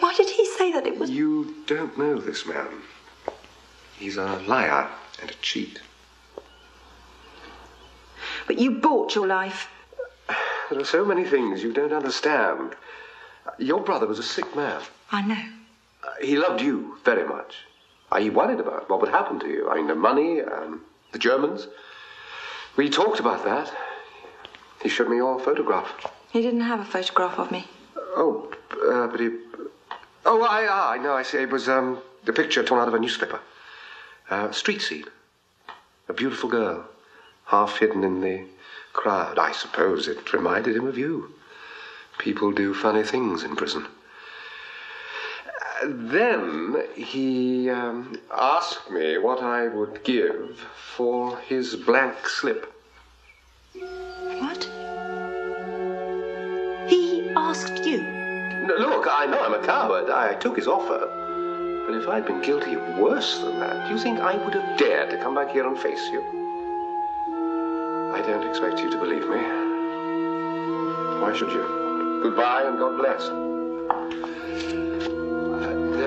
Why did he say that it was. You don't know this man. He's a liar and a cheat. But you bought your life. There are so many things you don't understand. Your brother was a sick man. I know. He loved you very much. He worried about what would happen to you. I mean, the money, um, the Germans. We talked about that. He showed me your photograph. He didn't have a photograph of me. Oh, uh, but he. Oh, I, ah, I know, I see. It was um, the picture torn out of a newspaper. Uh, street scene. A beautiful girl, half hidden in the crowd. I suppose it reminded him of you. People do funny things in prison. Then he um, asked me what I would give for his blank slip. What? He asked you. No, look, I know I'm a coward. I took his offer. But if I'd been guilty of worse than that, do you think I would have dared to come back here and face you? I don't expect you to believe me. Why should you? Goodbye and God bless.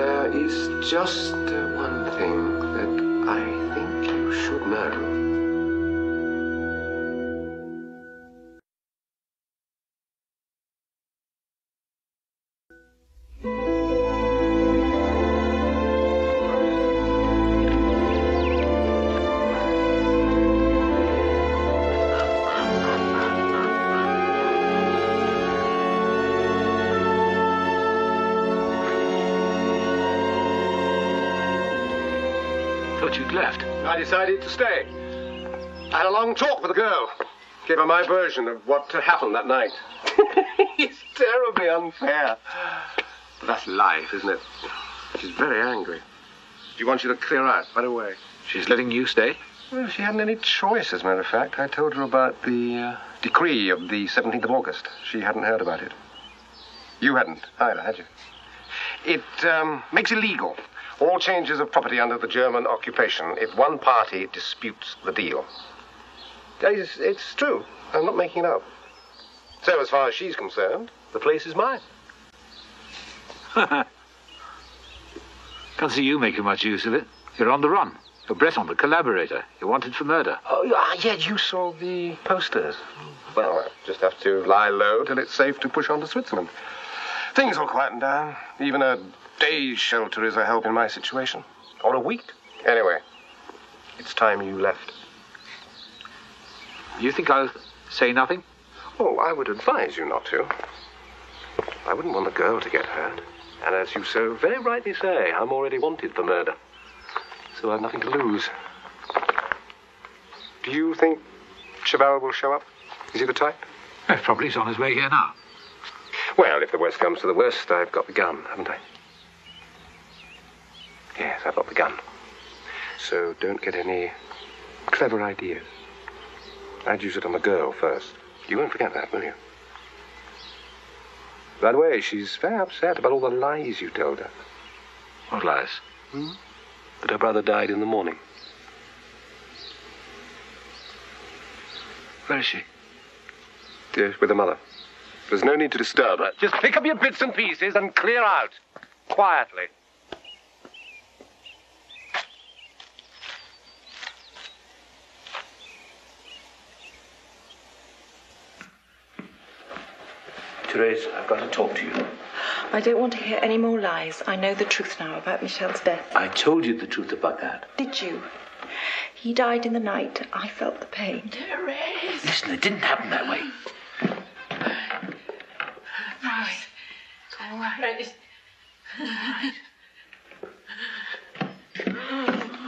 There is just uh, one thing that I think you should know. Thought you'd left. I decided to stay. I had a long talk with the girl. Gave her my version of what happened that night. it's terribly unfair. But that's life, isn't it? She's very angry. She wants you to clear out right away. She's letting you stay? Well, she hadn't any choice, as a matter of fact. I told her about the uh, decree of the 17th of August. She hadn't heard about it. You hadn't either, had you? It um, makes illegal all changes of property under the German occupation if one party disputes the deal. It's, it's true. I'm not making it up. So, as far as she's concerned, the place is mine. Can't see you making much use of it. You're on the run. You're Breton, the collaborator. You're wanted for murder. Oh, yeah, yeah, you saw the posters. Well, I just have to lie low till it's safe to push on to Switzerland. Things will quieten down. Even a day's shelter is a help in my situation. Or a week. Anyway, it's time you left. You think I'll say nothing? Oh, I would advise you not to. I wouldn't want the girl to get hurt. And as you so very rightly say, I'm already wanted for murder. So I've nothing to lose. Do you think Chavel will show up? Is he the type? Eh, Probably he's on his way here now. Well, if the worst comes to the worst, I've got the gun, haven't I? Yes, I've the gun. So don't get any clever ideas. I'd use it on the girl first. You won't forget that, will you? By the way, she's very upset about all the lies you told her. What lies? Hmm? That her brother died in the morning. Where is she? Yes, with her mother. There's no need to disturb her. Just pick up your bits and pieces and clear out. Quietly. Therese, I've got to talk to you. I don't want to hear any more lies. I know the truth now about Michel's death. I told you the truth about that. Did you? He died in the night. I felt the pain. Therese! Listen, it didn't happen that way. Right. It's all right.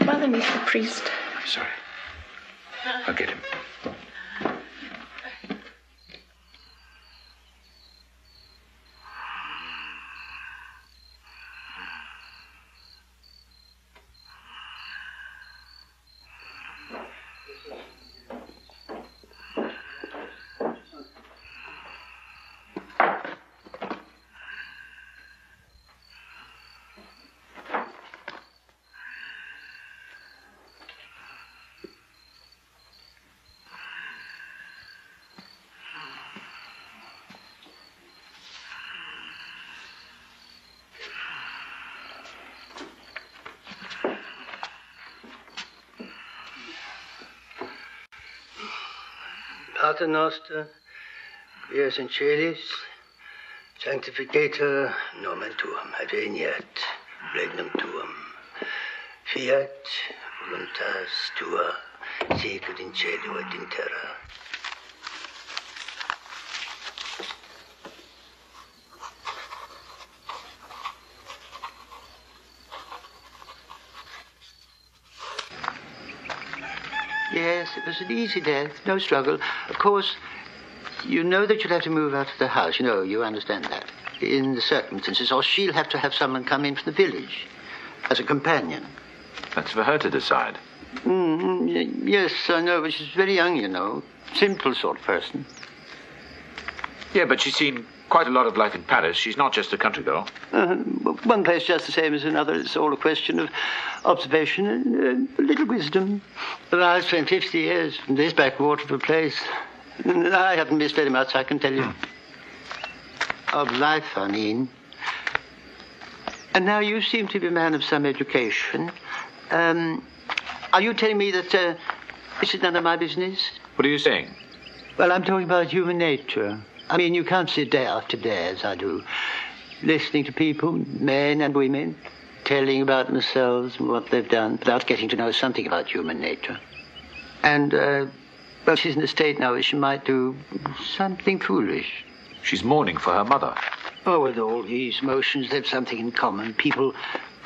Mother needs the priest. I'm sorry. I'll get him. Pater Noster, Quies in Celis, sanctificetur nomen tuum, adveniat regnum tuum, fiat voluntas tua, sicut in caelo et in terra. Yes, it was an easy death, no struggle. Of course, you know that you'll have to move out of the house. You know, you understand that. In the circumstances, or she'll have to have someone come in from the village as a companion. That's for her to decide. Mm, yes, I know, but she's very young, you know. Simple sort of person. Yeah, but she's seen quite a lot of life in Paris. She's not just a country girl. Uh, one place just the same as another. It's all a question of observation and uh, a little wisdom. But I've spent 50 years in this backwater of a place. And I haven't missed very much, I can tell you. Of life, I mean. And now you seem to be a man of some education. Um, are you telling me that uh, this is none of my business? What are you saying? Well, I'm talking about human nature. I mean, you can't sit day after day, as I do, listening to people, men and women, telling about themselves and what they've done without getting to know something about human nature. And, uh, well, she's in a state now where she might do something foolish. She's mourning for her mother. Oh, with all these emotions, they've something in common. People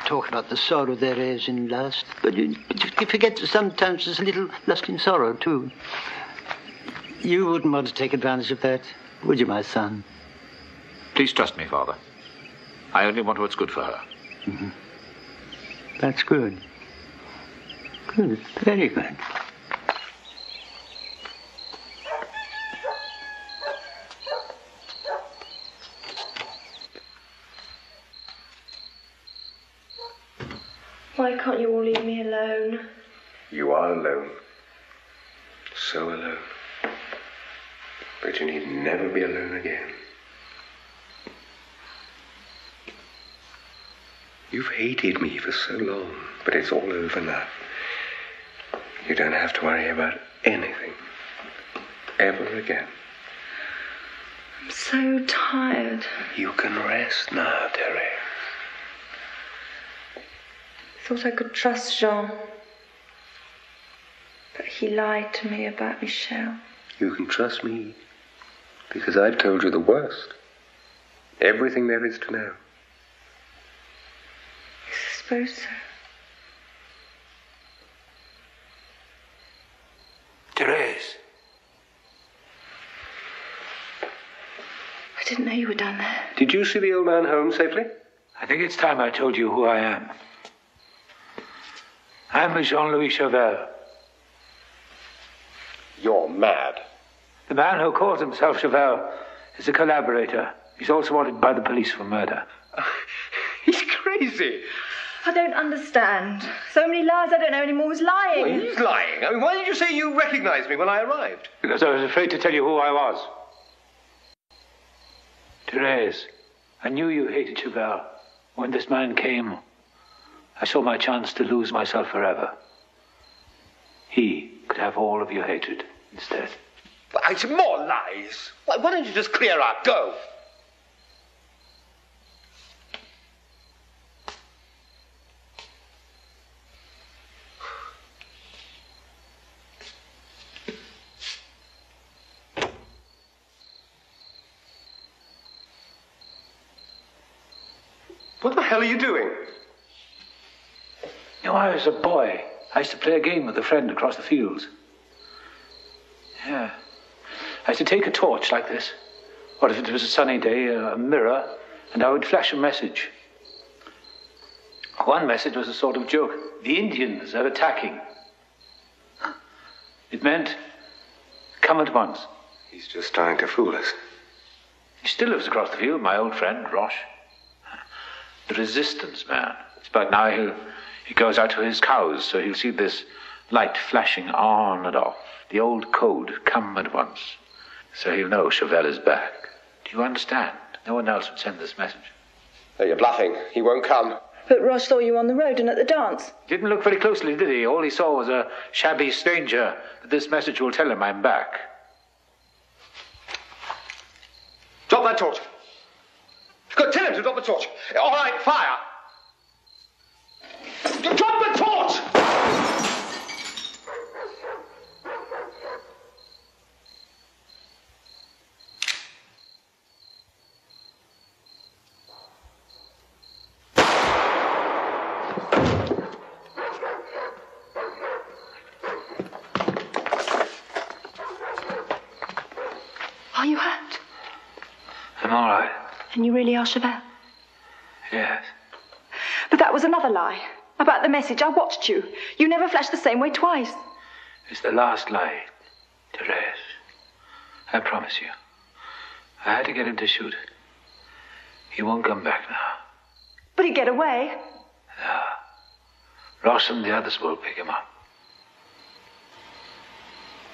talk about the sorrow there is in lust, but you, but you forget that sometimes there's a little lust in sorrow, too. You wouldn't want to take advantage of that, would you, my son? Please trust me, Father. I only want what's good for her. Mhm. That's good. Good, very good. Why can't you all leave me alone? You are alone. So alone. But you need never be alone again. You've hated me for so long, but it's all over now. You don't have to worry about anything. Ever again. I'm so tired. You can rest now, Terry. Thought I could trust Jean. But he lied to me about Michel. You can trust me because I've told you the worst. Everything there is to know. I suppose so. Therese. I didn't know you were down there. Did you see the old man home safely? I think it's time I told you who I am. I'm Jean Louis Chavel, You're mad. The man who calls himself Chavel is a collaborator. He's also wanted by the police for murder. He's crazy. I don't understand. So many lies, I don't know anymore who's lying. Well, he's lying. I mean, why did you say you recognized me when I arrived? Because I was afraid to tell you who I was. Therese, I knew you hated Chavel. When this man came, I saw my chance to lose myself forever. He could have all of your hatred instead. Well, it's more lies. Why, why don't you just clear out? Go. What the hell are you doing? You know, I was a boy. I used to play a game with a friend across the fields. I used to take a torch like this, or if it was a sunny day, a mirror, and I would flash a message. One message was a sort of joke. The Indians are attacking. It meant, come at once. He's just trying to fool us. He still lives across the field, my old friend, Roche. The resistance man. It's about now he'll, he goes out to his cows, so he'll see this light flashing on and off. The old code, come at once. So he'll know Chavel is back. Do you understand? No one else would send this message. Oh, you're bluffing. He won't come. But Roche saw you on the road and at the dance. He Didn't look very closely, did he? All he saw was a shabby stranger. But this message will tell him I'm back. Drop that torch. Good, tell him to drop the torch. All right, fire. Drop the torch! Are you hurt? I'm all right. And you really are Chavel? Yes. But that was another lie. About the message, I watched you. You never flashed the same way twice. It's the last lie, Therese. I promise you. I had to get him to shoot. He won't come back now. But he'd get away. No. Ross and the others will pick him up.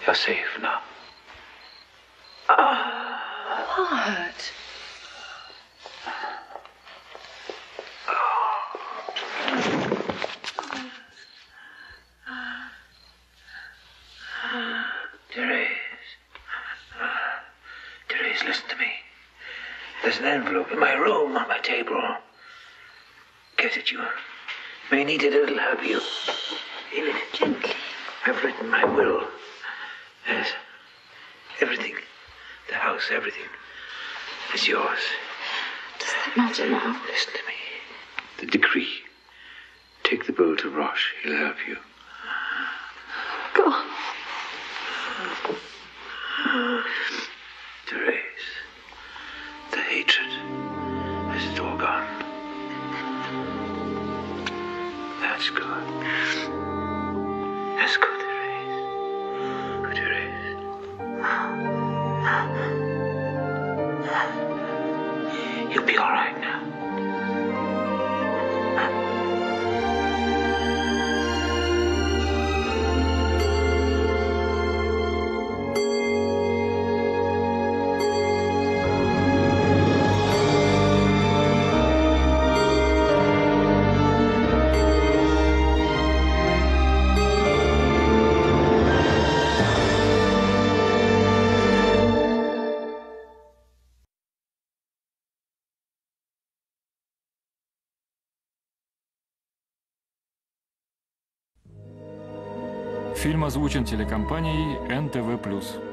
You're safe now. What? Therese. Therese, listen to me. There's an envelope in my room on my table. Get it, you may need it, it'll help you. In it. Gently. I've written my will. Yes. Everything. The house, everything. is yours. Does that matter now? Listen to me. The decree. Take the bill to Roche. He'll help you. Go on. The hatred, is all gone? That's good. Озвучен телекомпанией НТВ+.